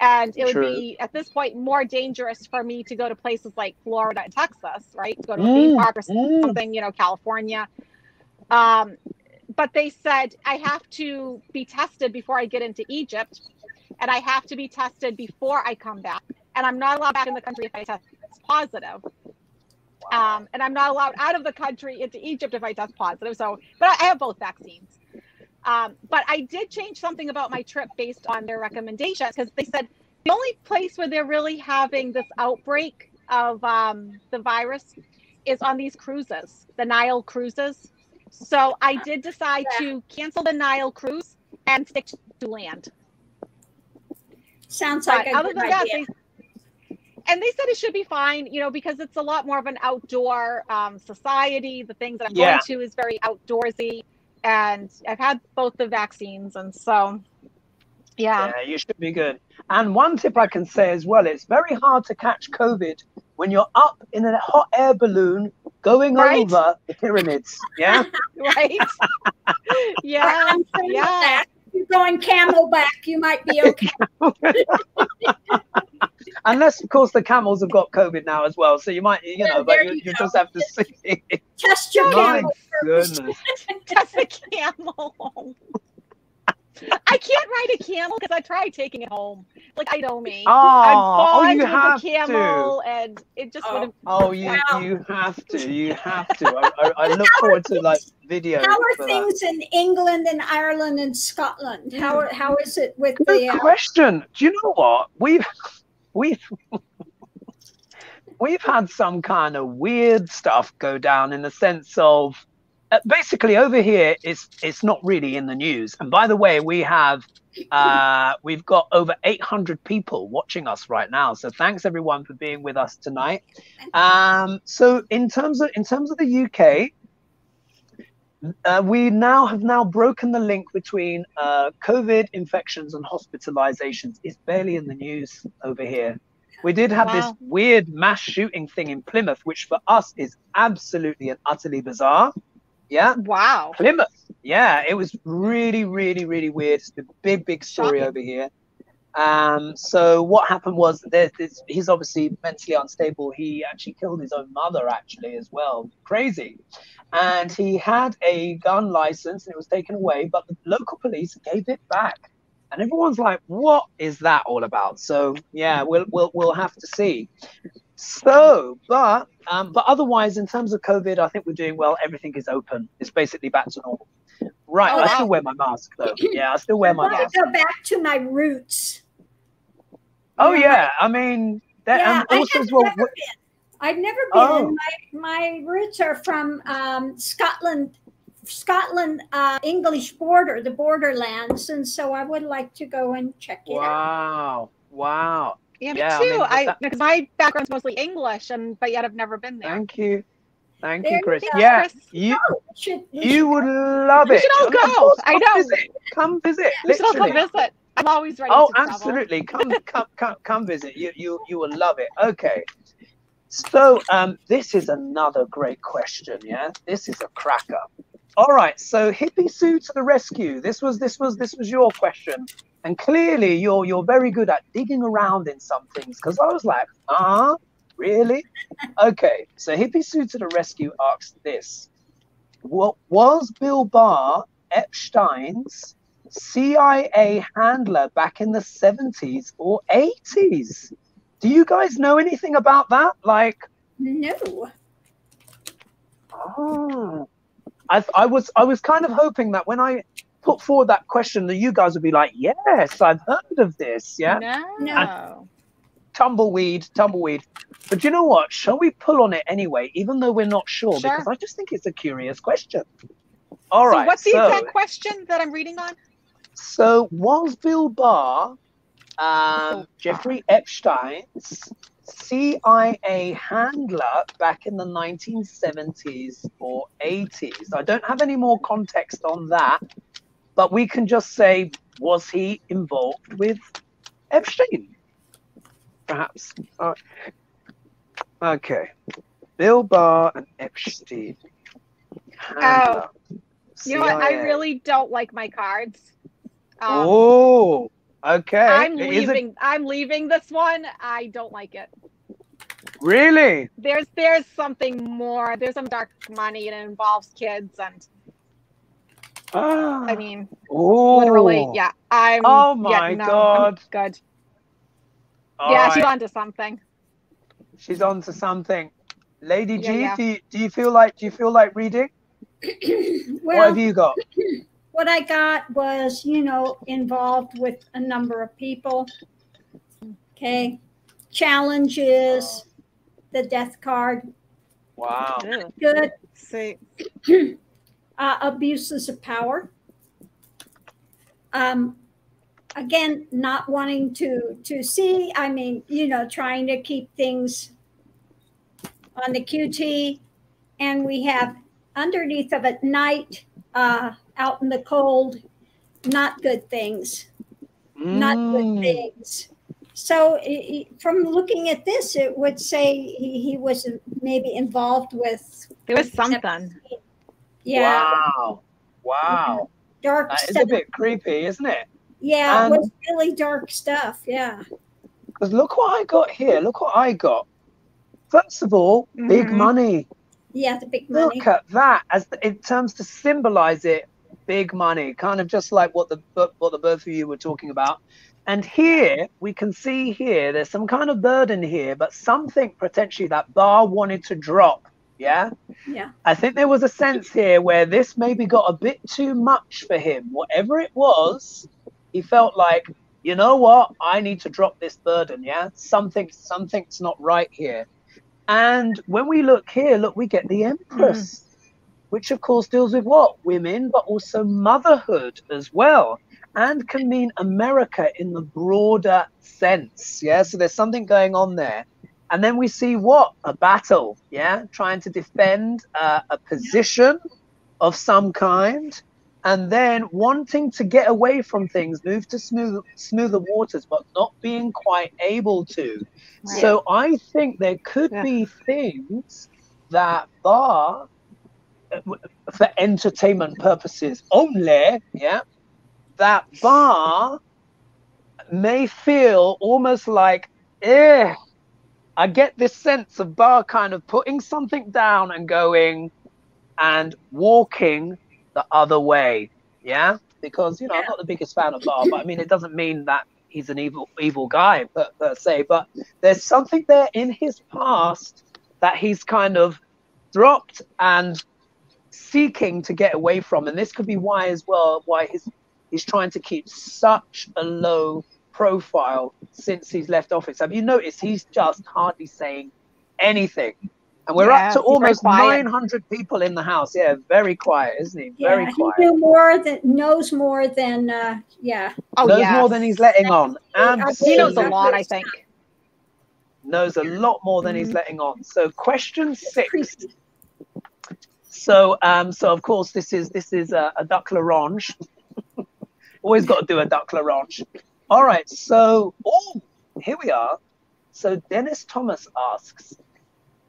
And it would True. be at this point more dangerous for me to go to places like Florida and Texas, right? To go to a theme mm, park or mm. something, you know, California. Um, but they said I have to be tested before I get into Egypt, and I have to be tested before I come back. And I'm not allowed back in the country if I test positive. Um, and I'm not allowed out of the country into Egypt if I test positive. So, but I have both vaccines. Um, but I did change something about my trip based on their recommendations because they said the only place where they're really having this outbreak of um, the virus is on these cruises, the Nile cruises. So I did decide yeah. to cancel the Nile cruise and stick to land. Sounds like but a other than idea. That, and they said it should be fine, you know, because it's a lot more of an outdoor um, society. The things that I'm yeah. going to is very outdoorsy and I've had both the vaccines, and so yeah. Yeah, you should be good. And one tip I can say as well: it's very hard to catch COVID when you're up in a hot air balloon going right? over the pyramids. Yeah. right. yeah. yeah. You're going camelback, you might be okay. Unless, of course, the camels have got COVID now as well. So you might, you know, but you, you, just have to see. Test your My camel. Goodness. Test the camel. I can't ride a camel because I tried taking it home. Like I know me. Oh, I'd fall oh, you have camel to. and it just oh, would have. Oh, you wow. you have to. You have to. I, I, I look forward to like videos. How are things that. in England and Ireland and Scotland? How how is it with Good the? Uh, question. Do you know what we've we've we've had some kind of weird stuff go down in the sense of uh, basically over here it's it's not really in the news and by the way we have uh, we've got over 800 people watching us right now so thanks everyone for being with us tonight um, so in terms of in terms of the uk uh, we now have now broken the link between uh, COVID infections and hospitalizations. It's barely in the news over here. We did have wow. this weird mass shooting thing in Plymouth, which for us is absolutely and utterly bizarre. Yeah. Wow. Plymouth. Yeah, it was really, really, really weird. It's a big, big story Shocking. over here. Um, so what happened was that he's obviously mentally unstable. He actually killed his own mother, actually, as well. Crazy. And he had a gun license and it was taken away, but the local police gave it back. And everyone's like, what is that all about? So yeah, we'll we'll we'll have to see. So, but um, but otherwise, in terms of COVID, I think we're doing well. Everything is open. It's basically back to normal. Right. Oh, I still wear my mask though. Yeah, I still wear my mask. Go back to my roots. Oh yeah, I mean that. Yeah, um, also I have as well. Never been. I've never been. Oh. My my roots are from um, Scotland, Scotland uh, English border, the borderlands, and so I would like to go and check it wow. out. Wow! Wow! Yeah, me yeah, too. I, mean, I because my background's mostly English, and but yet I've never been there. Thank you. Thank there you, Chris. Yeah, Chris. you should, you would love it. We should all go. I know. Visit. Come visit. We should all come visit. I'm always ready. Oh, absolutely. come, come, come, come visit. You, you, you will love it. Okay. So, um, this is another great question. Yeah, this is a cracker. All right. So, hippie Sue to the rescue. This was, this was, this was your question, and clearly you're, you're very good at digging around in some things. Because I was like, ah, uh, really? Okay. So, hippie Sue to the rescue asks this: What was Bill Barr Epstein's CIA handler back in the 70s or 80s. Do you guys know anything about that? Like, no. Oh, I, I was I was kind of hoping that when I put forward that question, that you guys would be like, "Yes, I've heard of this." Yeah. No. No. tumbleweed, tumbleweed. But you know what? Shall we pull on it anyway, even though we're not sure? sure. Because I just think it's a curious question. All so right. What's the so, exact question that I'm reading on? So was Bill Barr um, Jeffrey Epstein's CIA handler back in the 1970s or 80s? I don't have any more context on that, but we can just say, was he involved with Epstein? Perhaps. Uh, okay. Bill Barr and Epstein. Oh, you know what? I really don't like my cards. Um, oh, okay. I'm leaving. I'm leaving this one. I don't like it. Really? There's there's something more. There's some dark money and it involves kids and. Ah. I mean, oh. literally, yeah. I'm. Oh my yeah, no, god. I'm good. All yeah, right. she's on to something. She's on to something. Lady G, yeah. Do, you, do you feel like do you feel like reading? well, what have you got? what I got was, you know, involved with a number of people. Okay. Challenges, the death card. Wow. Good. See. uh, abuses of power. Um, again, not wanting to to see. I mean, you know, trying to keep things on the QT, and we have underneath of it night uh, out in the cold, not good things. Mm. Not good mm. things. So, it, from looking at this, it would say he, he was maybe involved with. There was something. Yeah. Wow. Wow. Dark that stuff. is a bit creepy, isn't it? Yeah, and it was really dark stuff. Yeah. Because look what I got here. Look what I got. First of all, mm-hmm. big money. Yeah, the big money. Look at that as the, in terms to symbolize it big money, kind of just like what the what the both of you were talking about. And here we can see here there's some kind of burden here, but something potentially that Barr wanted to drop. Yeah. Yeah. I think there was a sense here where this maybe got a bit too much for him. Whatever it was, he felt like, you know what, I need to drop this burden. Yeah. Something something's not right here. And when we look here, look, we get the Empress. Mm which of course deals with what? Women, but also motherhood as well, and can mean America in the broader sense. Yeah, so there's something going on there. And then we see what? A battle, yeah, trying to defend uh, a position of some kind, and then wanting to get away from things, move to smooth, smoother waters, but not being quite able to. Right. So I think there could yeah. be things that Barr for entertainment purposes only, yeah, that Barr may feel almost like, eh, I get this sense of Barr kind of putting something down and going and walking the other way, yeah, because you know I'm not the biggest fan of Barr, but I mean it doesn't mean that he's an evil evil guy per, per se, but there's something there in his past that he's kind of dropped and seeking to get away from. And this could be why as well, why he's, he's trying to keep such a low profile since he's left office. Have you noticed he's just hardly saying anything. And we're yeah, up to almost 900 people in the house. Yeah, very quiet, isn't he? Very yeah, quiet. He more than knows more than uh, yeah. Oh, knows yes. more than he's letting on. And he knows a lot, I think. Knows a lot more than mm-hmm. he's letting on. So, question six. So, um, so of course, this is this is a, a duck l'orange. Always got to do a duck l'orange. All right. So, oh, here we are. So Dennis Thomas asks,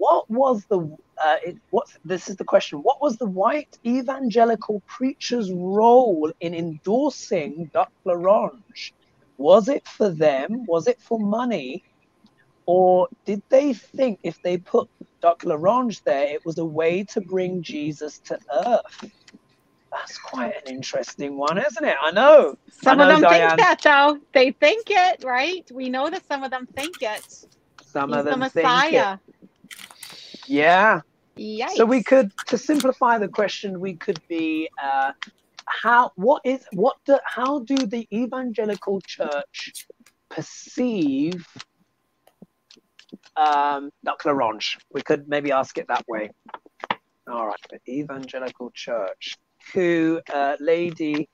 what was the uh, it, what this is the question what was the white evangelical preacher's role in endorsing duck l'orange was it for them was it for money or did they think if they put duck l'orange there it was a way to bring jesus to earth that's quite an interesting one isn't it i know some I know, of them Dianne. think that though they think it right we know that some of them think it some He's of them the messiah yeah. Yikes. So we could, to simplify the question, we could be, uh, how, what is, what do, how do the evangelical church perceive um, Duck l'Orange? We could maybe ask it that way. All right, the evangelical church, who uh, Lady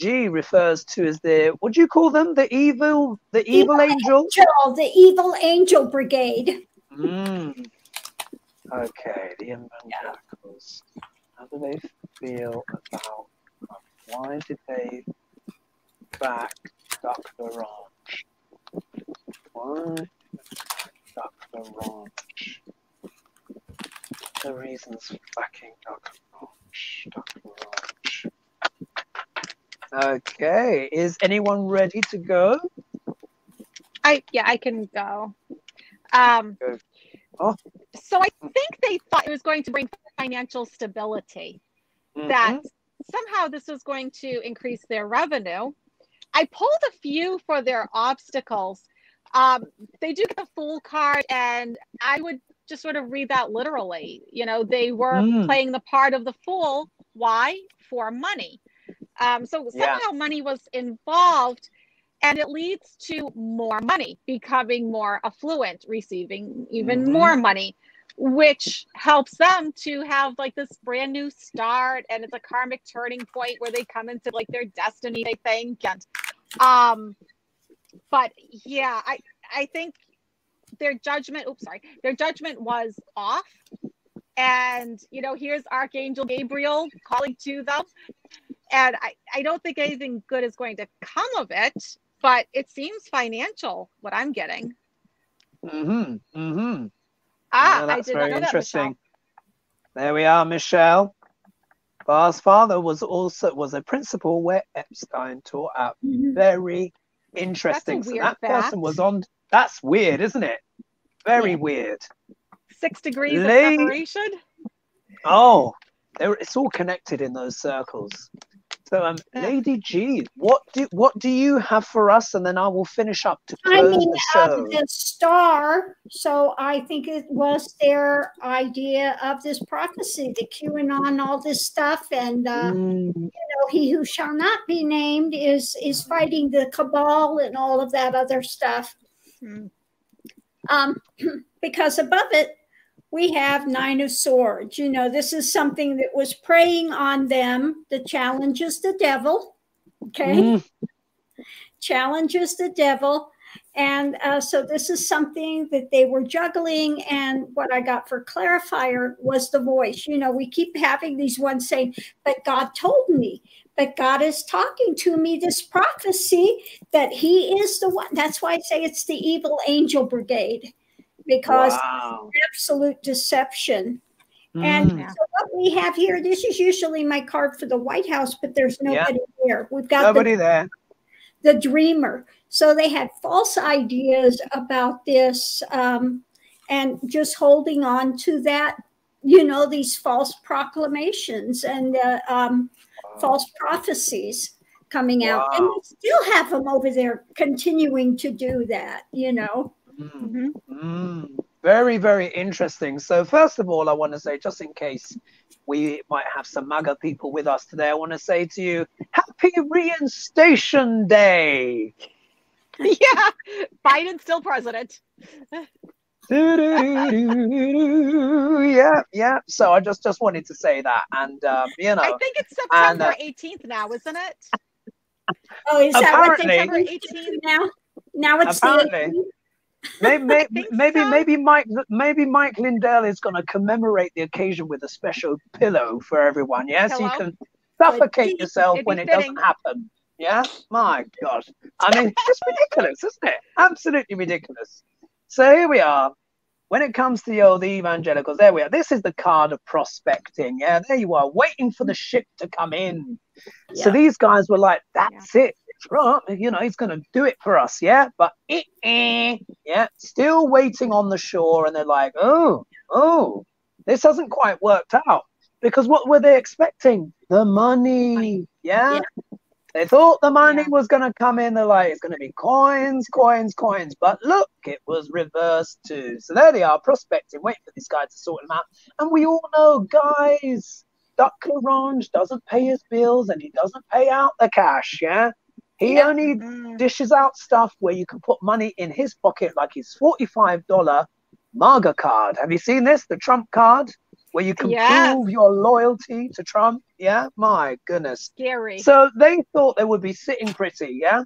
G refers to as the what do you call them? The evil, the evil, evil angel? angel? the evil angel brigade. Mm. Okay, the evangelicals. How do they feel about why did they back Dr. Ranch? Why Dr. Ranch? The reasons for backing Dr. Ranch. Okay, is anyone ready to go? I yeah, I can go. Um. Oh. So I think they thought it was going to bring financial stability, mm-hmm. that somehow this was going to increase their revenue. I pulled a few for their obstacles. Um, they do get the fool card, and I would just sort of read that literally. You know, they were mm. playing the part of the fool. Why? For money. Um, so somehow yeah. money was involved and it leads to more money becoming more affluent receiving even mm-hmm. more money which helps them to have like this brand new start and it's a karmic turning point where they come into like their destiny they think and um but yeah i i think their judgment oops sorry their judgment was off and you know here's archangel gabriel calling to them and I, I don't think anything good is going to come of it but it seems financial what I'm getting. Mm-hmm. Mm-hmm. Ah, yeah, I did very know interesting. That, there we are, Michelle. Barr's father was also was a principal where Epstein taught at. Mm-hmm. Very interesting. so that fact. person was on. That's weird, isn't it? Very yeah. weird. Six degrees of separation. Oh, it's all connected in those circles. So, um, Lady G, what do what do you have for us, and then I will finish up to close I mean, the show. the star. So I think it was their idea of this prophecy, the QAnon, all this stuff, and uh, mm. you know, he who shall not be named is is fighting the cabal and all of that other stuff. Mm. Um, because above it, we have Nine of Swords. You know, this is something that was preying on them that challenges the devil. Okay. Mm. Challenges the devil. And uh, so this is something that they were juggling. And what I got for clarifier was the voice. You know, we keep having these ones saying, but God told me, but God is talking to me this prophecy that He is the one. That's why I say it's the evil angel brigade because wow. absolute deception. Mm. And so what we have here, this is usually my card for the White House, but there's nobody yeah. here. We've got nobody the, there. The dreamer. So they had false ideas about this um, and just holding on to that, you know, these false proclamations and uh, um, wow. false prophecies coming wow. out. And we still have them over there continuing to do that, you know. Mm-hmm. Mm. Very, very interesting. So, first of all, I want to say, just in case we might have some MAGA people with us today, I want to say to you, Happy Reinstation Day. yeah, Biden's still president. yeah, yeah. So I just just wanted to say that, and um, you know, I think it's September uh, eighteenth now, isn't it? Oh, is that what September eighteenth now? Now it's apparently. Maybe maybe maybe, so. maybe Mike maybe Mike Lindell is going to commemorate the occasion with a special pillow for everyone. Yes, you can suffocate yourself when it fitting. doesn't happen. Yeah, my God. I mean, it's ridiculous, isn't it? Absolutely ridiculous. So here we are. When it comes to the old evangelicals, there we are. This is the card of prospecting. Yeah, there you are, waiting for the ship to come in. Yeah. So these guys were like, that's yeah. it. Trump, you know, he's going to do it for us. Yeah. But, eh, eh, yeah, still waiting on the shore. And they're like, oh, oh, this hasn't quite worked out. Because what were they expecting? The money. Yeah. yeah. They thought the money yeah. was going to come in. They're like, it's going to be coins, coins, coins. But look, it was reversed too. So there they are, prospecting, waiting for this guy to sort them out. And we all know, guys, Duck l'Orange doesn't pay his bills and he doesn't pay out the cash. Yeah. He yeah. only mm. dishes out stuff where you can put money in his pocket, like his $45 MAGA card. Have you seen this? The Trump card? where you can yes. prove your loyalty to Trump. Yeah, my goodness. Scary. So they thought they would be sitting pretty. Yeah.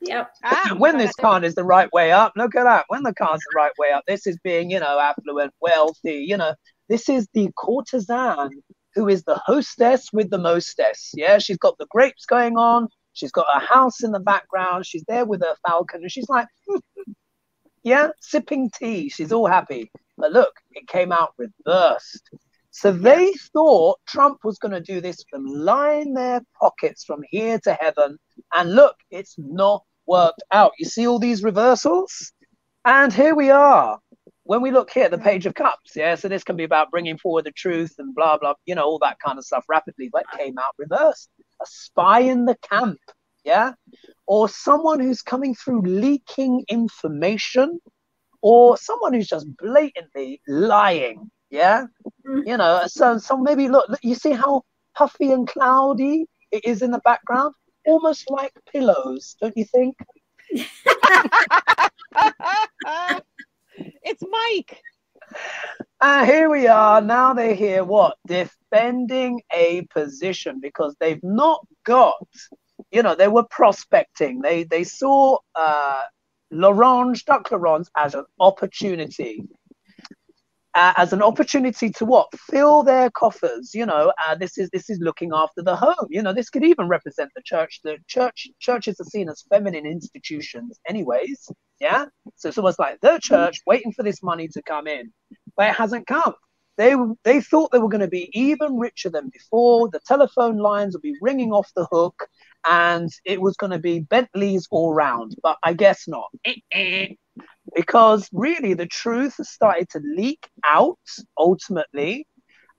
Yep. Ah, when this card is the right way up, look at that. When the card's the right way up, this is being, you know, affluent, wealthy. You know, this is the courtesan who is the hostess with the mostess. Yeah, she's got the grapes going on. She's got a house in the background. She's there with her falcon, and she's like, hmm, hmm, yeah, sipping tea. She's all happy. But look, it came out reversed. So they thought Trump was going to do this from line their pockets from here to heaven. And look, it's not worked out. You see all these reversals? And here we are. When we look here at the page of cups, yeah, so this can be about bringing forward the truth and blah, blah, you know, all that kind of stuff rapidly, but came out reversed. A spy in the camp, yeah, or someone who's coming through leaking information or someone who's just blatantly lying. Yeah, mm. you know. So so maybe look, you see how puffy and cloudy it is in the background, almost like pillows, don't you think? it's Mike. And here we are. Now they hear what? Defending a position because they've not got, you know, they were prospecting. They they saw uh, l'Orange, Duck l'Orange as an opportunity. Uh, as an opportunity to what fill their coffers you know uh, this is this is looking after the home you know this could even represent the church the church churches are seen as feminine institutions anyways yeah so it's almost like the church waiting for this money to come in but it hasn't come they they thought they were going to be even richer than before the telephone lines would be ringing off the hook and it was going to be Bentleys all round, but I guess not. because really the truth started to leak out ultimately.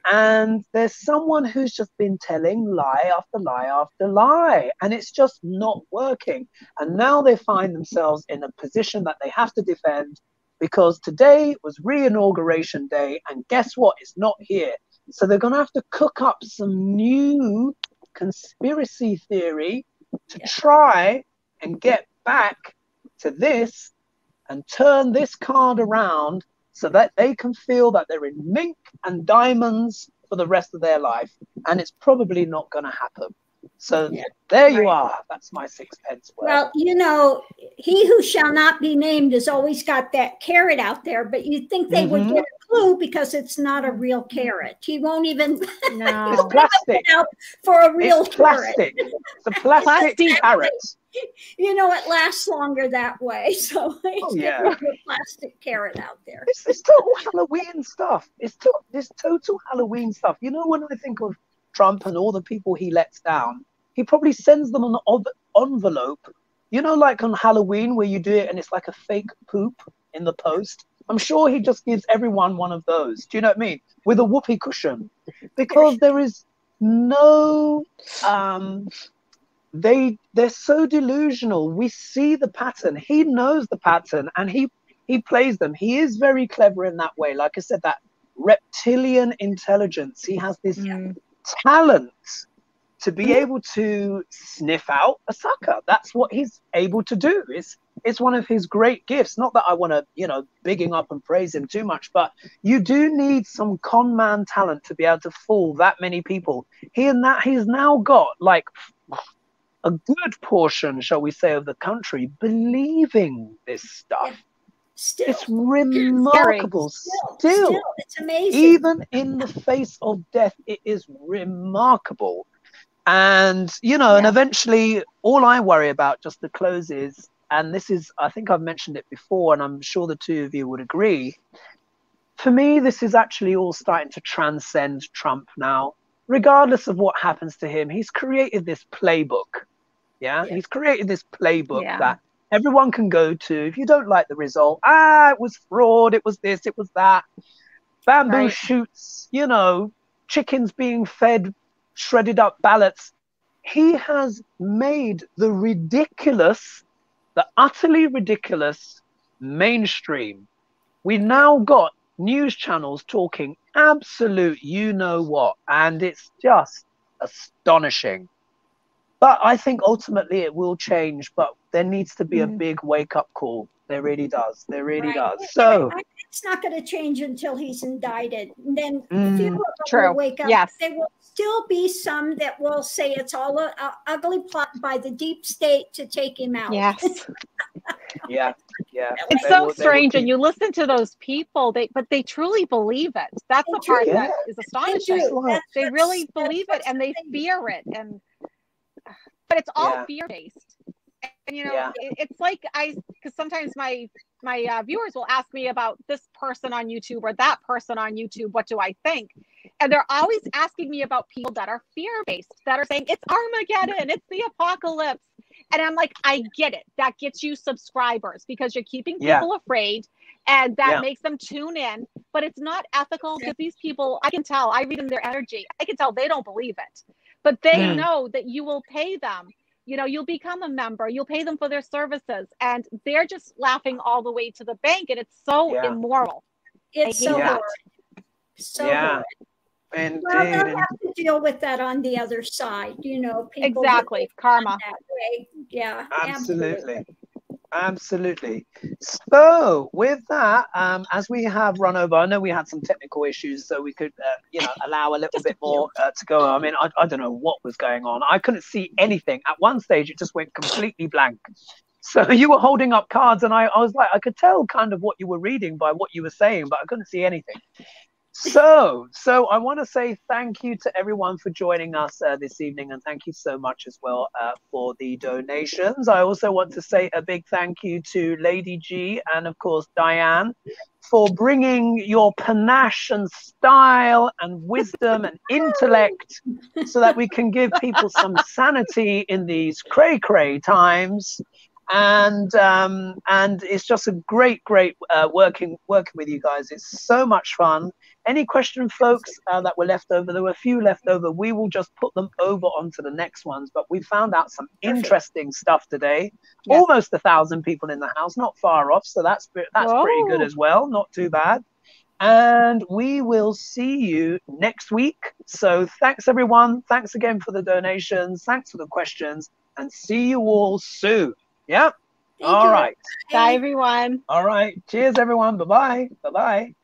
And there's someone who's just been telling lie after lie after lie, and it's just not working. And now they find themselves in a position that they have to defend because today was re inauguration day, and guess what? It's not here. So they're going to have to cook up some new conspiracy theory to try and get back to this and turn this card around so that they can feel that they're in mink and diamonds for the rest of their life. And it's probably not going to happen. So yeah, there you right. are. That's my sixpence worth. Well, you know, he who shall not be named has always got that carrot out there, but you'd think they mm-hmm. would get a clue because it's not a real carrot. He won't even no. it's plastic for a real it's plastic. It's a plastic, plastic carrot. You know, it lasts longer that way. So oh, yeah. a plastic carrot out there. It's, it's total Halloween stuff. It's to, this total Halloween stuff. You know, when I think of Trump and all the people he lets down, he probably sends them an envelope. You know, like on Halloween where you do it and it's like a fake poop in the post. I'm sure he just gives everyone one of those. Do you know what I mean? With a whoopee cushion, because there is no. Um, they they're so delusional. We see the pattern. He knows the pattern, and he he plays them. He is very clever in that way. Like I said, that reptilian intelligence. He has this mm talent to be able to sniff out a sucker. That's what he's able to do. It's it's one of his great gifts. Not that I want to, you know, bigging up and praise him too much, but you do need some con man talent to be able to fool that many people. He and that he's now got like a good portion, shall we say, of the country believing this stuff. Still, it's remarkable. Still, still, still, it's amazing. Even in the face of death, it is remarkable. And you know, yeah. and eventually, all I worry about just the close is, and this is, I think I've mentioned it before, and I'm sure the two of you would agree. For me, this is actually all starting to transcend Trump now. Regardless of what happens to him, he's created this playbook. Yeah, yeah. he's created this playbook yeah. that everyone can go to. If you don't like the result, ah, it was fraud, it was this, it was that. Bamboo right. shoots, you know, chickens being fed shredded up ballots. He has made the ridiculous, the utterly ridiculous mainstream. We now got news channels talking absolute you know what, and it's just astonishing. But I think ultimately it will change, but there needs to be mm. a big wake up call. There really does. There really right. does. So it's not going to change until he's indicted. And then mm, few will wake up. Yes. There will still be some that will say it's all a, a ugly plot by the deep state to take him out. Yes. yeah. Yeah. It's they so will, strange. And you listen to those people, they but they truly believe it. That's they the part yeah. that is astonishing. They, they really believe it and they fear it. And but it's all yeah. fear based and you know yeah. it, it's like i because sometimes my my uh, viewers will ask me about this person on youtube or that person on youtube what do i think and they're always asking me about people that are fear based that are saying it's armageddon it's the apocalypse and i'm like i get it that gets you subscribers because you're keeping people yeah. afraid and that yeah. makes them tune in but it's not ethical because these people i can tell i read in their energy i can tell they don't believe it but they mm. know that you will pay them you know you'll become a member you'll pay them for their services and they're just laughing all the way to the bank and it's so yeah. immoral it's so hard so yeah hard. And well, they'll have to deal with that on the other side, you know. exactly, karma. Yeah, absolutely. absolutely. Absolutely. So, with that, um, as we have run over, I know we had some technical issues, so we could, uh, you know, allow a little bit more uh, to go. I mean, I, I don't know what was going on. I couldn't see anything. At one stage, it just went completely blank. So you were holding up cards, and I, I was like, I could tell kind of what you were reading by what you were saying, but I couldn't see anything. So, so I want to say thank you to everyone for joining us uh, this evening, and thank you so much as well uh, for the donations. I also want to say a big thank you to Lady G and, of course, Dianne for bringing your panache and style and wisdom and intellect so that we can give people some sanity in these cray cray times and um, and it's just a great, great uh, working working with you guys. It's so much fun. Any question, folks, uh, that were left over? There were a few left over. We will just put them over onto the next ones. But we found out some interesting stuff today. Yeah. Almost a thousand people in the house, not far off. So that's that's Whoa. pretty good as well. Not too bad. And we will see you next week. So thanks everyone. Thanks again for the donations. Thanks for the questions. And see you all soon. Yep. Thank All right. Bye, everyone. All right. Cheers, everyone. Bye bye. Bye bye.